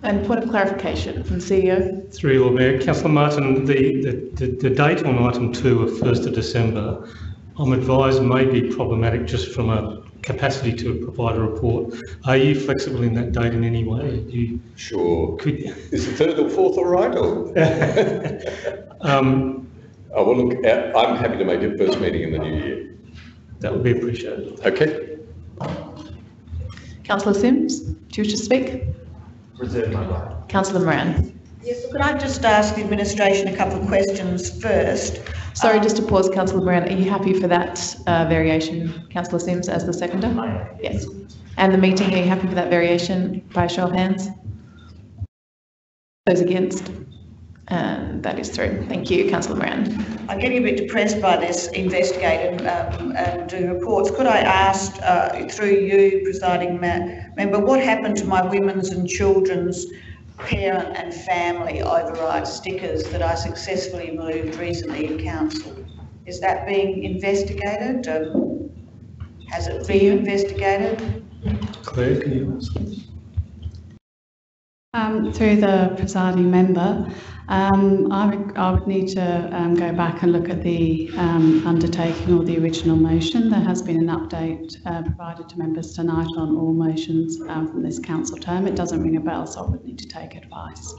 And point of clarification from CEO. Through Lord Mayor, Councillor Martin, the, the, the, the date on item two of 1st of December, I'm advised may be problematic just from a capacity to provide a report. Are you flexible in that date in any way? You, Sure. could, Is the third or fourth all right, or? um, Oh, well, look, uh, I'm happy to make it first meeting in the new year. that would be appreciated. Okay? Councillor Simms, do you wish to speak? Reserve my right. Councillor Moran. Yes, could I just ask the administration a couple of questions first? Sorry, just to pause, Councillor Moran, are you happy for that uh, variation, Councillor Simms, as the seconder? I. Yes. And the meeting, are you happy for that variation by a show of hands? Those against? And that is through. Thank you, Councillor Moran. I'm getting a bit depressed by this investigate and, um, and do reports. Could I ask, uh, through you, presiding ma- member, what happened to my women's and children's parent and family override stickers that I successfully moved recently in council? Is that being investigated? Um, has it been investigated? Claire, can you answer? Um, through the presiding member, um, I, would, I would need to um, go back and look at the um, undertaking or the original motion. There has been an update uh, provided to members tonight on all motions um, from this council term. It doesn't ring a bell, so I would need to take advice.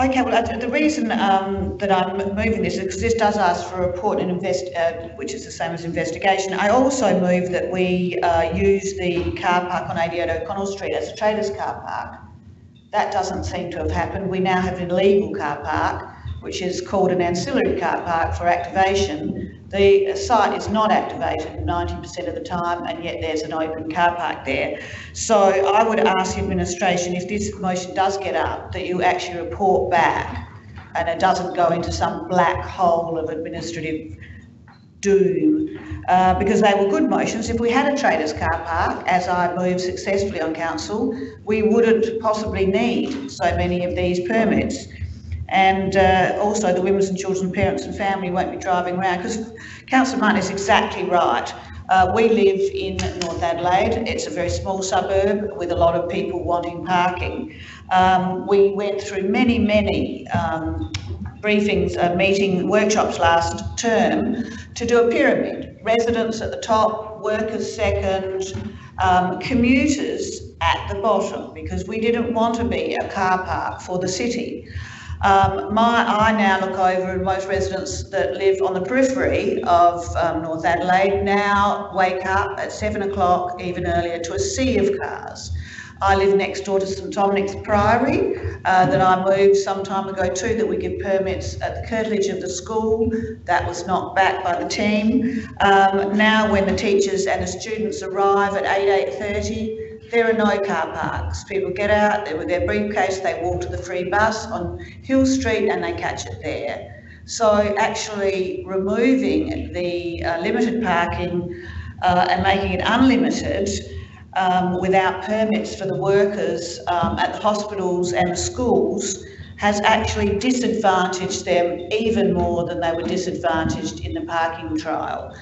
Okay, well, uh, the reason um, that I'm moving this is because this does ask for a report and invest, uh, which is the same as investigation. I also move that we uh, use the car park on 88 O'Connell Street as a traders car park That doesn't seem to have happened. We now have an illegal car park, which is called an ancillary car park for activation. The site is not activated 90% of the time, and yet there's an open car park there. So I would ask the administration, if this motion does get up, that you actually report back and it doesn't go into some black hole of administrative doom, uh, because they were good motions. If we had a traders car park, as I moved successfully on council, we wouldn't possibly need so many of these permits. And uh, also the women's and children, parents and family won't be driving around, because Councillor Martin is exactly right. Uh, we live in North Adelaide. It's a very small suburb with a lot of people wanting parking. Um, we went through many, many um, briefings, uh, meeting, workshops last term to do a pyramid. Residents at the top, workers second, um, commuters at the bottom, because we didn't want to be a car park for the city. Um, my, I now look over and most residents that live on the periphery of um, North Adelaide now wake up at seven o'clock, even earlier, to a sea of cars. I live next door to St Dominic's Priory uh, that I moved some time ago to that we give permits at the curtilage of the school. That was knocked back by the team. Um, now when the teachers and the students arrive at 8, 8.30, there are no car parks. People get out with their briefcase, they walk to the free bus on Hill Street and they catch it there. So actually removing the uh, limited parking uh, and making it unlimited um, without permits for the workers um, at the hospitals and the schools has actually disadvantaged them even more than they were disadvantaged in the parking trial.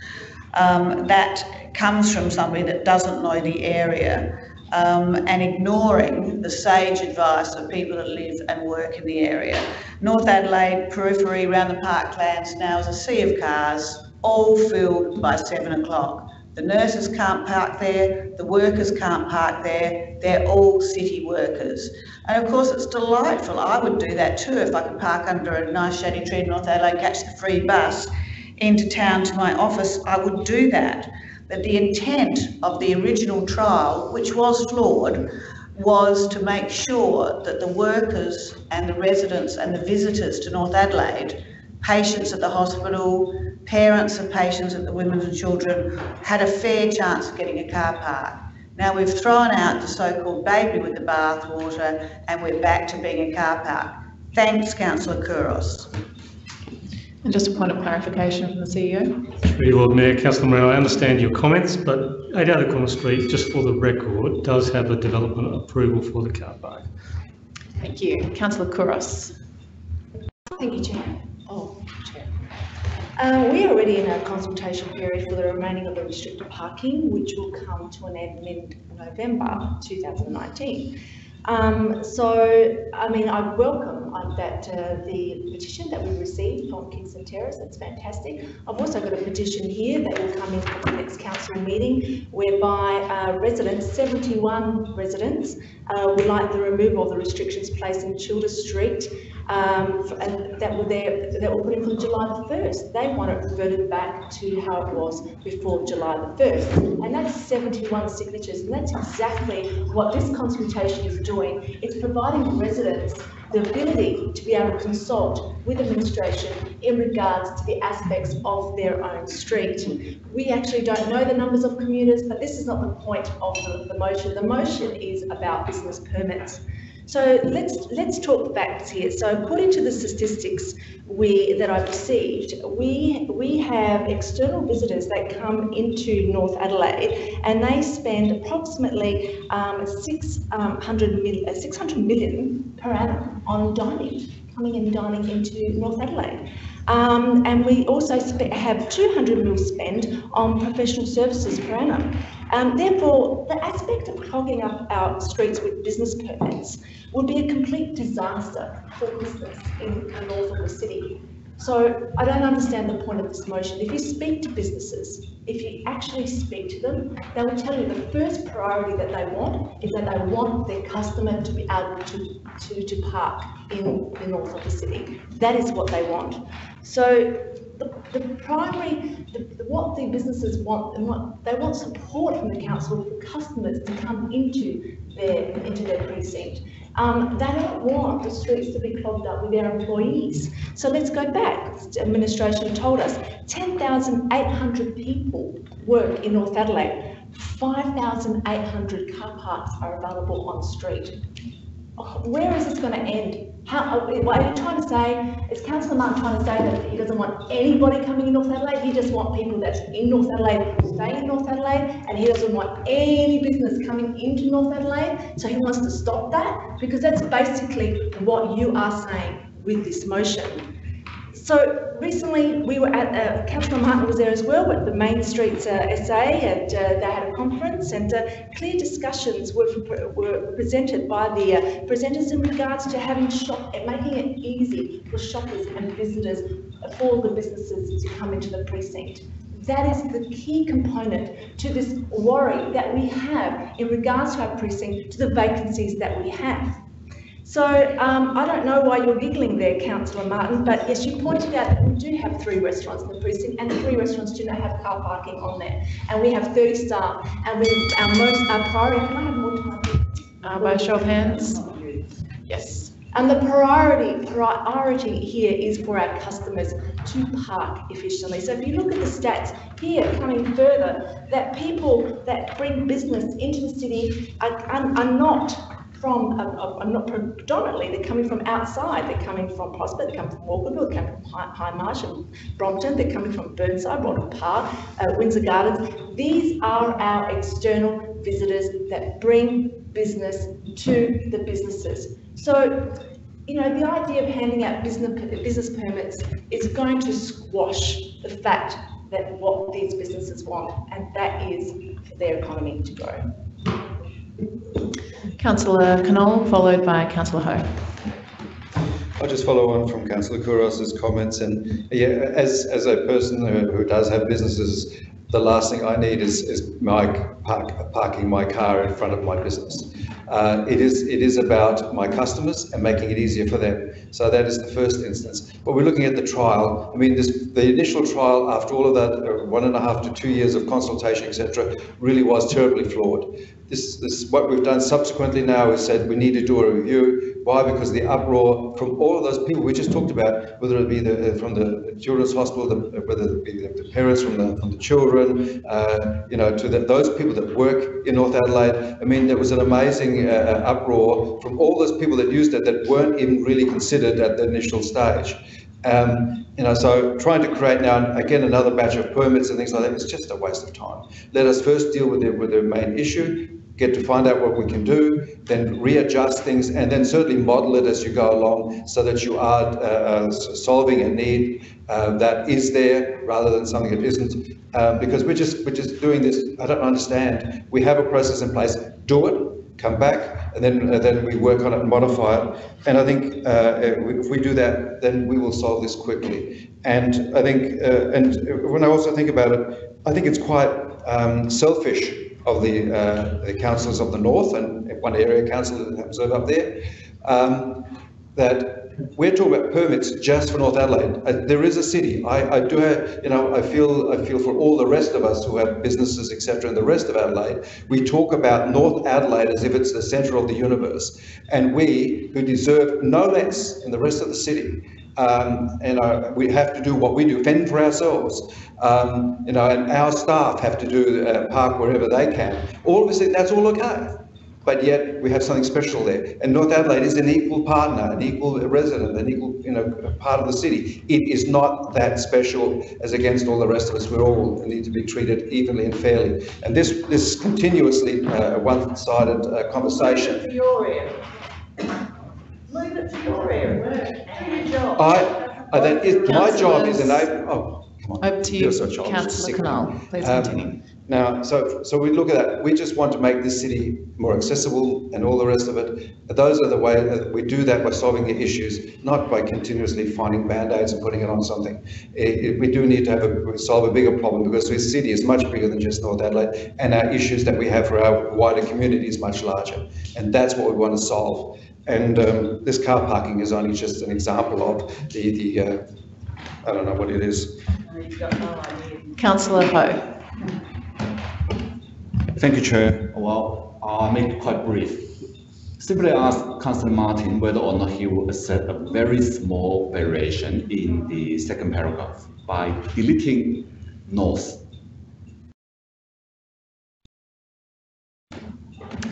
Um, that comes from somebody that doesn't know the area um, and ignoring the sage advice of people that live and work in the area. North Adelaide periphery around the parklands now is a sea of cars, all filled by seven o'clock. The nurses can't park there, the workers can't park there, they're all city workers. And of course, it's delightful. I would do that too if I could park under a nice shady tree in North Adelaide, catch the free bus into town to my office, I would do that. But the intent of the original trial, which was flawed, was to make sure that the workers and the residents and the visitors to North Adelaide, patients at the hospital, parents of patients at the Women's and Children had a fair chance of getting a car park. Now we've thrown out the so-called baby with the bathwater and we're back to being a car park. Thanks, Councillor Couros. And just a point of clarification from the CEO. Through you, Lord Mayor, Councillor Morrell, I understand your comments, but 8 Corner Street, just for the record, does have a development approval for the car park. Thank you. Councillor Couros. Thank you, Chair. Oh, Chair. Uh, we are already in a consultation period for the remaining of the restricted parking, which will come to an end in November 2019. Um, so, I mean, I welcome uh, that uh, the petition that we received from Kingston Terrace, that's fantastic. I've also got a petition here that will come in for the next council meeting whereby uh, residents, 71 residents, uh, would like the removal of the restrictions placed in Childers Street um, and that were there, that were put in from July the 1st. They want it reverted back to how it was before July the 1st. And that's 71 signatures, and that's exactly what this consultation is doing. It's providing residents the ability to be able to consult with administration in regards to the aspects of their own street. We actually don't know the numbers of commuters, but this is not the point of the, the motion. The motion is about business permits. So let's let's talk facts here. So according to the statistics we that I've received, we we have external visitors that come into North Adelaide, and they spend approximately um, 600 um, million, uh, 600 million per annum on dining, coming and dining into North Adelaide. Um, and we also have 200 mil spend on professional services per annum. Um, therefore, the aspect of clogging up our streets with business permits would be a complete disaster for business in the north of the city. So I don't understand the point of this motion. If you speak to businesses, if you actually speak to them, they will tell you the first priority that they want is that they want their customer to be able to, to, to park in the north of the city. That is what they want. So the, the primary, the, the- what the businesses want, and what, they want support from the council for customers to come into their, into their precinct. Um, they don't want the streets to be clogged up with their employees. So let's go back. The Administration told us ten thousand eight hundred people work in North Adelaide. Five thousand eight hundred car parks are available on street. Oh, Where is this going to end? How, oh, are what are you trying to say? Is Councillor Martin trying to say that he doesn't want anybody coming in North Adelaide? He just want people that's in North Adelaide to stay in North Adelaide, and he doesn't want any business coming into North Adelaide, so he wants to stop that? Because that's basically what you are saying with this motion. So recently, we were at, uh, Councillor Martin was there as well, at the Main Streets uh, SA, and uh, they had a conference, and uh, clear discussions were, were presented by the uh, presenters in regards to having shop, and making it easy for shoppers and visitors, uh, for the businesses to come into the precinct. That is the key component to this worry that we have in regards to our precinct, to the vacancies that we have. So um, I don't know why you're giggling there, Councillor Martin, but yes, you pointed out that we do have three restaurants in the precinct, and the three restaurants do not have car parking on there, and we have 30 staff, and we our most our priority. Can I have more time? Uh, by show of hands? Yes. And the priority, priority here is for our customers to park efficiently. So if you look at the stats here coming further, that people that bring business into the city are, are, are not from, are not predominantly, they're coming from outside. They're coming from Prospect, they're coming from Walkerville, they're coming from High, Hindmarsh and Brompton, they're coming from Burnside, Brompton Park, uh, Windsor Gardens. These are our external visitors that bring business to the businesses. So, you know, the idea of handing out business, business permits is going to squash the fact that what these businesses want, and that is for their economy to grow. Councillor Knoll, followed by Councillor Hou. I'll just follow on from councillor Couros's comments and, yeah, as, as a person who, who does have businesses, the last thing I need is, is my park, parking my car in front of my business. Uh, it is, it is about my customers and making it easier for them. So that is the first instance. But we're looking at the trial. I mean, this, the initial trial, after all of that, uh, one and a half to two years of consultation, etc., really was terribly flawed. This, this, what we've done subsequently now is said we need to do a review. Why? Because the uproar from all of those people we just talked about, whether it be the, uh, from the children's hospital, the, whether it be the, parents from the, from the children, uh, you know, to the, those people that work in North Adelaide. I mean, there was an amazing uh, uproar from all those people that used it that weren't even really considered at the initial stage. Um, you know, so trying to create now again another batch of permits and things like that is just a waste of time. Let us first deal with the with the main issue, get to find out what we can do, then readjust things, and then certainly model it as you go along, so that you are uh, uh, solving a need uh, that is there rather than something that isn't. Um, because we're just we're just doing this. I don't understand. We have a process in place. Do it. Come back, and then uh, then we work on it and modify it. And I think uh, if we do that, then we will solve this quickly. And I think, uh, and when I also think about it, I think it's quite um, selfish of the, uh, the councillors of the north and one area council that happens to live up there, um, that we're talking about permits just for North Adelaide. Uh, there is a city. I, I do have, you know, I feel, I feel for all the rest of us who have businesses, etc., in the rest of Adelaide, we talk about North Adelaide as if it's the centre of the universe. And we, who deserve no less in the rest of the city, um, know, we have to do what we do, fend for ourselves. Um, you know, and our staff have to do uh, park wherever they can. All of us, that's all okay. But yet we have something special there. And North Adelaide is an equal partner, an equal resident, an equal, you know, part of the city. It is not that special as against all the rest of us. We all need to be treated evenly and fairly. And this, this is continuously uh, a one-sided uh, conversation. Your area. Move it to your area. Do your job. I, I that is, my job is enable, oh, come on. Over to you, You're such a child. Councillor Knoll. Please Um, continue. Now, so, so we look at that, we just want to make this city more accessible and all the rest of it. Those are the way, that we do that by solving the issues, not by continuously finding Band-Aids and putting it on something. It- it- we do need to have a, solve a bigger problem because this city is much bigger than just North Adelaide and our issues that we have for our wider community is much larger. And that's what we want to solve. And um, this car parking is only just an example of the, the, uh, I don't know what it is. Councillor Hou. Thank you, Chair. Well, I'll make it quite brief. Simply ask Councillor Martin whether or not he will accept a very small variation in the second paragraph by deleting north.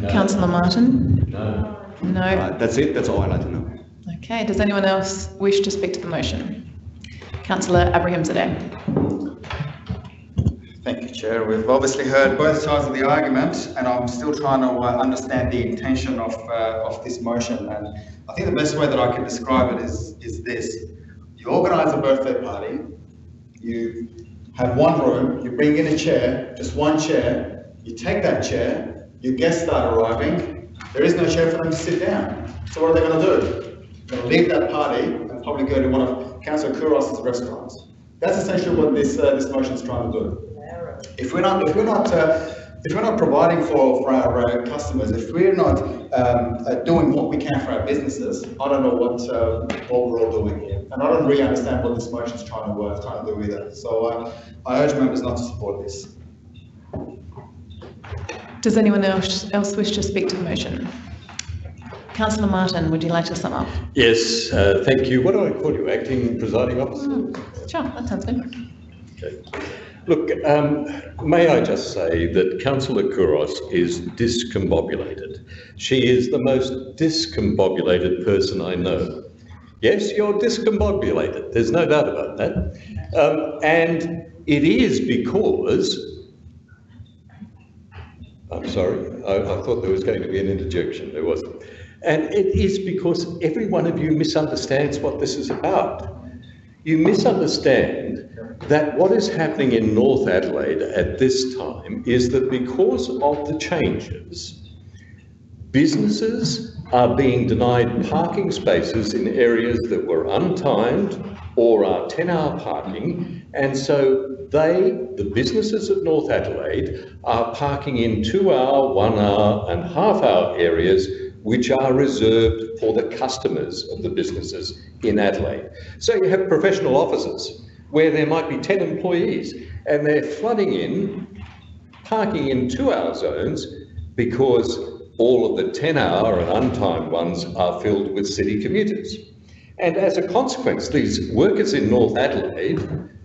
Councillor Martin? No. No. Uh, That's it, that's all I'd like to know. Okay, does anyone else wish to speak to the motion? Councillor Abrahimzadeh. Thank you, Chair. We've obviously heard both sides of the argument, and I'm still trying to uh, understand the intention of, uh, of this motion. And I think the best way that I can describe it is, is this. You organise a birthday party, you have one room, you bring in a chair, just one chair, you take that chair, your guests start arriving, there is no chair for them to sit down. So what are they going to do? They're going to leave that party and probably go to one of Councillor Couros's restaurants. That's essentially what this, uh, this motion is trying to do. If we're not, if we're not, uh, if we're not providing for, for our uh, customers, if we're not um, uh, doing what we can for our businesses, I don't know what, uh, what we're all doing here. And I don't really understand what this motion is trying to, trying to do either. So uh, I urge members not to support this. Does anyone else, else wish to speak to the motion? Councillor Martin, would you like to sum up? Yes, uh, thank you. What do I call you? Acting presiding officer? Sure, that sounds good. Okay. Look, um, may I just say that Councillor Couros is discombobulated. She is the most discombobulated person I know. Yes, you're discombobulated. There's no doubt about that. Um, and it is because I'm sorry, I, I thought there was going to be an interjection, there wasn't. And it is because every one of you misunderstands what this is about. You misunderstand that what is happening in North Adelaide at this time is that because of the changes, businesses are being denied parking spaces in areas that were untimed or are 10-hour parking, and so they, the businesses of North Adelaide, are parking in two-hour, one-hour and half-hour areas which are reserved for the customers of the businesses in Adelaide. So you have professional offices where there might be 10 employees and they're flooding in, parking in two-hour zones because all of the 10-hour and untimed ones are filled with city commuters. And as a consequence, these workers in North Adelaide,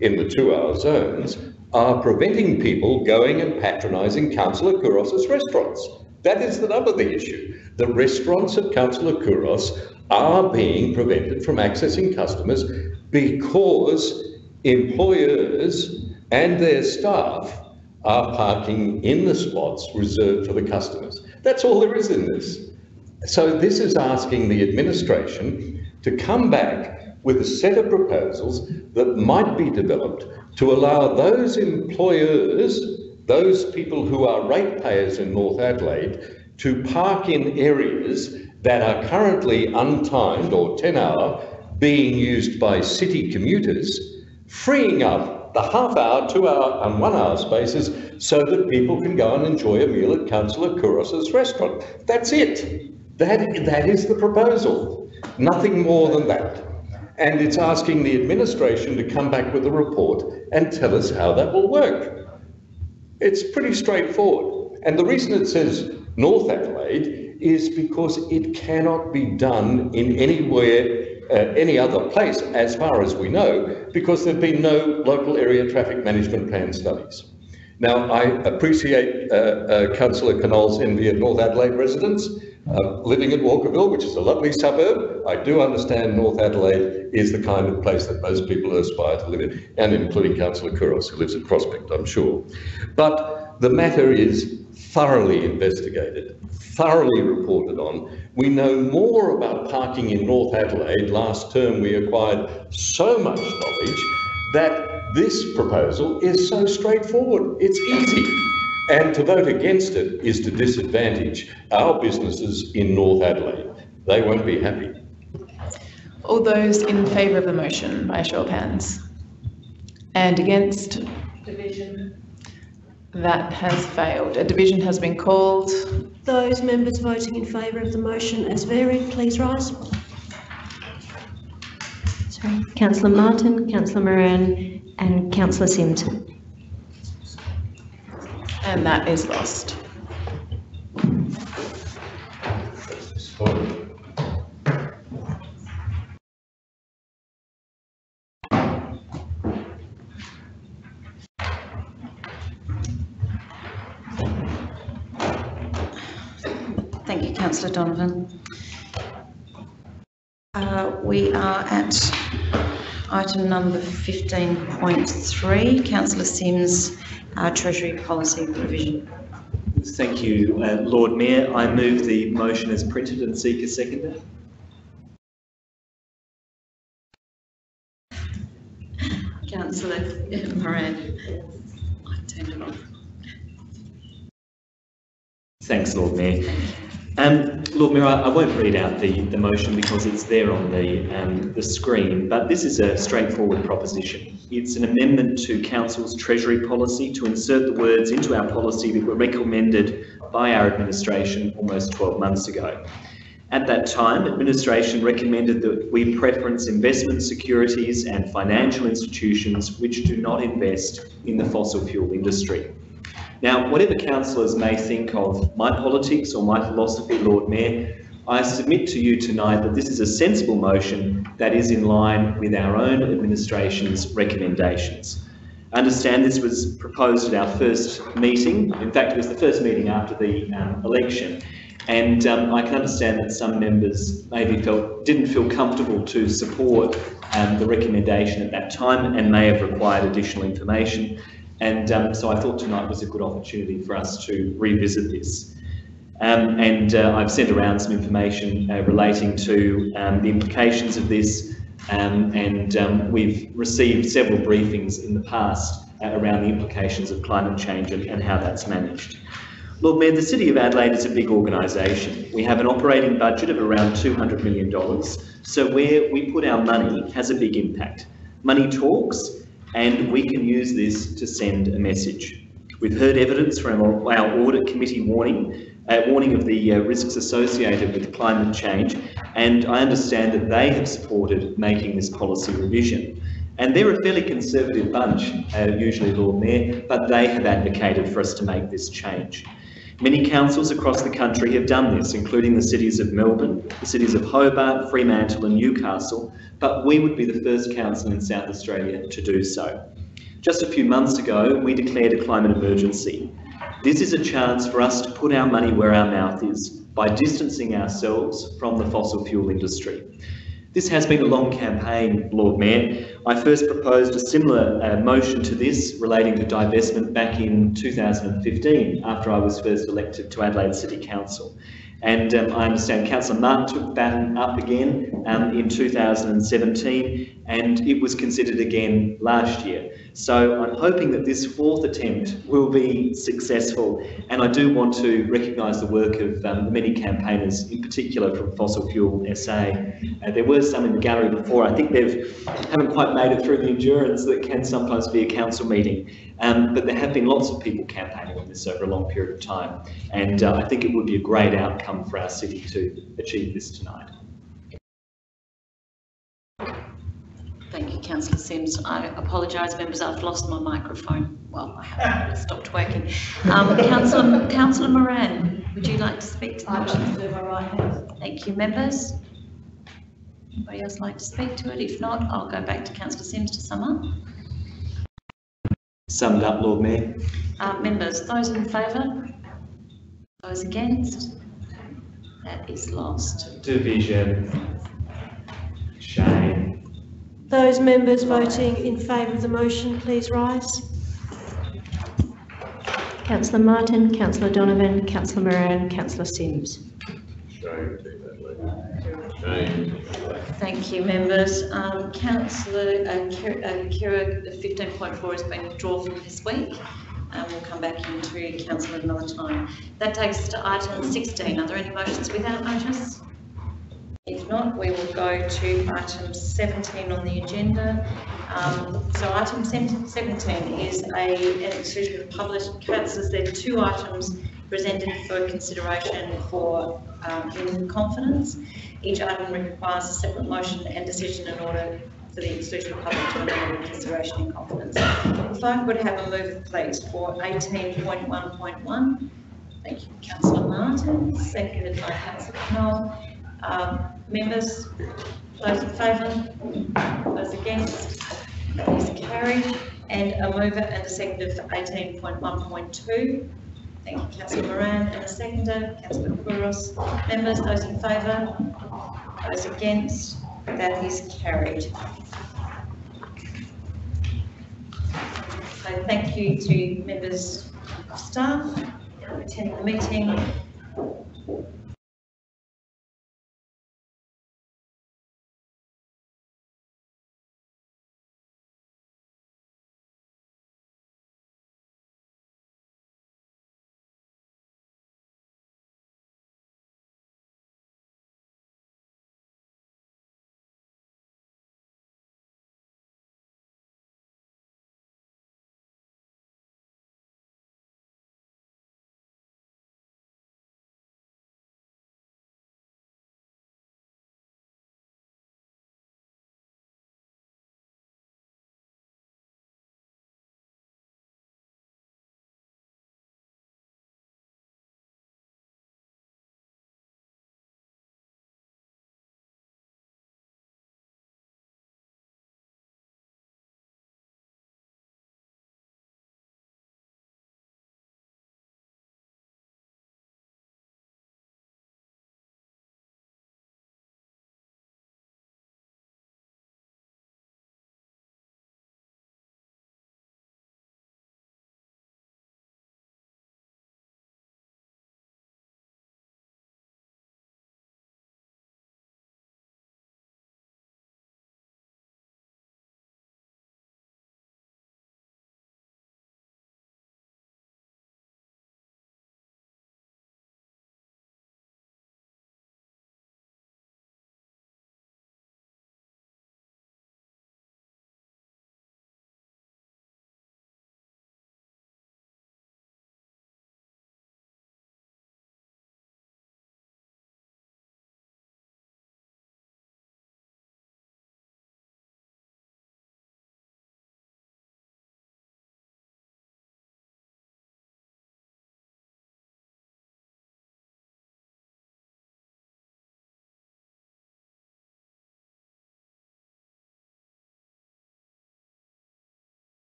in the two-hour zones, are preventing people going and patronising Councillor Couros's restaurants. That is the nub of the issue. The restaurants of Councillor Couros are being prevented from accessing customers because employers and their staff are parking in the spots reserved for the customers. That's all there is in this. So this is asking the administration to come back with a set of proposals that might be developed to allow those employers, those people who are ratepayers in North Adelaide, to park in areas that are currently untimed or 10 hour being used by city commuters, freeing up the half hour, two hour and one hour spaces so that people can go and enjoy a meal at Councillor Couros's restaurant. That's it. That, that is the proposal. Nothing more than that. And it's asking the administration to come back with a report and tell us how that will work. It's pretty straightforward. And the reason it says North Adelaide is because it cannot be done in anywhere, uh, any other place, as far as we know, because there have been no local area traffic management plan studies. Now, I appreciate uh, uh, Councillor Knoll's envy of North Adelaide residents. Uh, living in Walkerville, which is a lovely suburb, I do understand North Adelaide is the kind of place that most people aspire to live in, and including Councillor Couros, who lives at Prospect, I'm sure. But the matter is thoroughly investigated, thoroughly reported on. We know more about parking in North Adelaide. Last term, we acquired so much knowledge that this proposal is so straightforward. It's easy. And to vote against it is to disadvantage our businesses in North Adelaide. They won't be happy. All those in favour of the motion by a show of hands? And against? Division. That has failed. A division has been called. Those members voting in favour of the motion as varied, please rise. Sorry, Councillor Martin, Councillor Moran, and Councillor Simms. And that is lost. Thank you, councillor Donovan. Uh, We are at item number 15.3, councillor Simms, uh, Treasury Policy provision. Thank you, uh, Lord Mayor. I move the motion as printed and seek a seconder. Councillor Moran. I turned it off. Thanks, Lord Mayor. Um, Lord Mayor, I I won't read out the, the motion because it's there on the, um, the screen, but this is a straightforward proposition. It's an amendment to Council's Treasury policy to insert the words into our policy that were recommended by our administration almost 12 months ago. At that time, administration recommended that we preference investment securities and financial institutions which do not invest in the fossil fuel industry. Now, whatever councillors may think of my politics or my philosophy, Lord Mayor, I submit to you tonight that this is a sensible motion that is in line with our own administration's recommendations. I understand this was proposed at our first meeting. In fact, it was the first meeting after the um, election. And um, I can understand that some members maybe felt, didn't feel comfortable to support um, the recommendation at that time and may have required additional information. And um, so I thought tonight was a good opportunity for us to revisit this. Um, and uh, I've sent around some information uh, relating to um, the implications of this, um, and um, we've received several briefings in the past uh, around the implications of climate change and, and how that's managed. Lord Mayor, the City of Adelaide is a big organisation. We have an operating budget of around $200 million, so where we put our money has a big impact. Money talks, and we can use this to send a message. We've heard evidence from our audit committee warning, uh, warning of the uh, risks associated with climate change, and I understand that they have supported making this policy revision. And they're a fairly conservative bunch, uh, usually Lord Mayor, but they have advocated for us to make this change. Many councils across the country have done this, including the cities of Melbourne, the cities of Hobart, Fremantle and Newcastle, but we would be the first council in South Australia to do so. Just a few months ago, we declared a climate emergency. This is a chance for us to put our money where our mouth is by distancing ourselves from the fossil fuel industry. This has been a long campaign, Lord Mayor. I first proposed a similar uh, motion to this relating to divestment back in 2015 after I was first elected to Adelaide City Council. And um, I understand Councillor Martin took that up again um, in 2017 and it was considered again last year. So I'm hoping that this fourth attempt will be successful and I do want to recognise the work of um, the many campaigners, in particular from Fossil Fuel SA. Uh, there were some in the gallery before. I think they haven't quite made it through the endurance that can sometimes be a council meeting. Um, but there have been lots of people campaigning on this over a long period of time. And uh, I think it would be a great outcome for our city to achieve this tonight. Thank you, councillor Simms. I apologise, members, I've lost my microphone. Well, I haven't, it stopped working. Um, councillor, councillor Moran, would you like to speak to the motion? Thank you, members. Anybody else like to speak to it? If not, I'll go back to councillor Simms to sum up. Summed up, Lord Mayor. Uh, members, those in favour? Those against? That is lost. Division. Shame. Those members voting in favour of the motion, please rise. Councillor Martin, Councillor Donovan, Councillor Moran, Councillor Simms. Thank you, members. Um, councillor uh, Khera, uh, Khera, the 15.4 has been withdrawn from this week. And we'll come back into council at another time. That takes us to item 16. Are there any motions without notice? If not, we will go to item 17 on the agenda. Um, so item 17 is a, an decision of published councillors. There are two items presented for consideration for um, in confidence. Each item requires a separate motion and decision in order for the exclusion of public to amend consideration in confidence. If I could have a move, please, for 18.1.1. Thank you, councillor Martin, seconded by councillor Knoll. Um, members, those in favour, those against, is carried. And a mover and a seconder for 18.1.2. Thank you, councillor Moran, and a seconder, councillor Couros. Members, those in favour, those against, that is carried. So thank you to members of staff attending the meeting.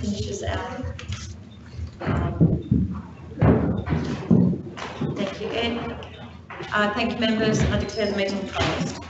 Finishes out. Thank you, Ed. Uh, thank you, members. I declare the meeting closed.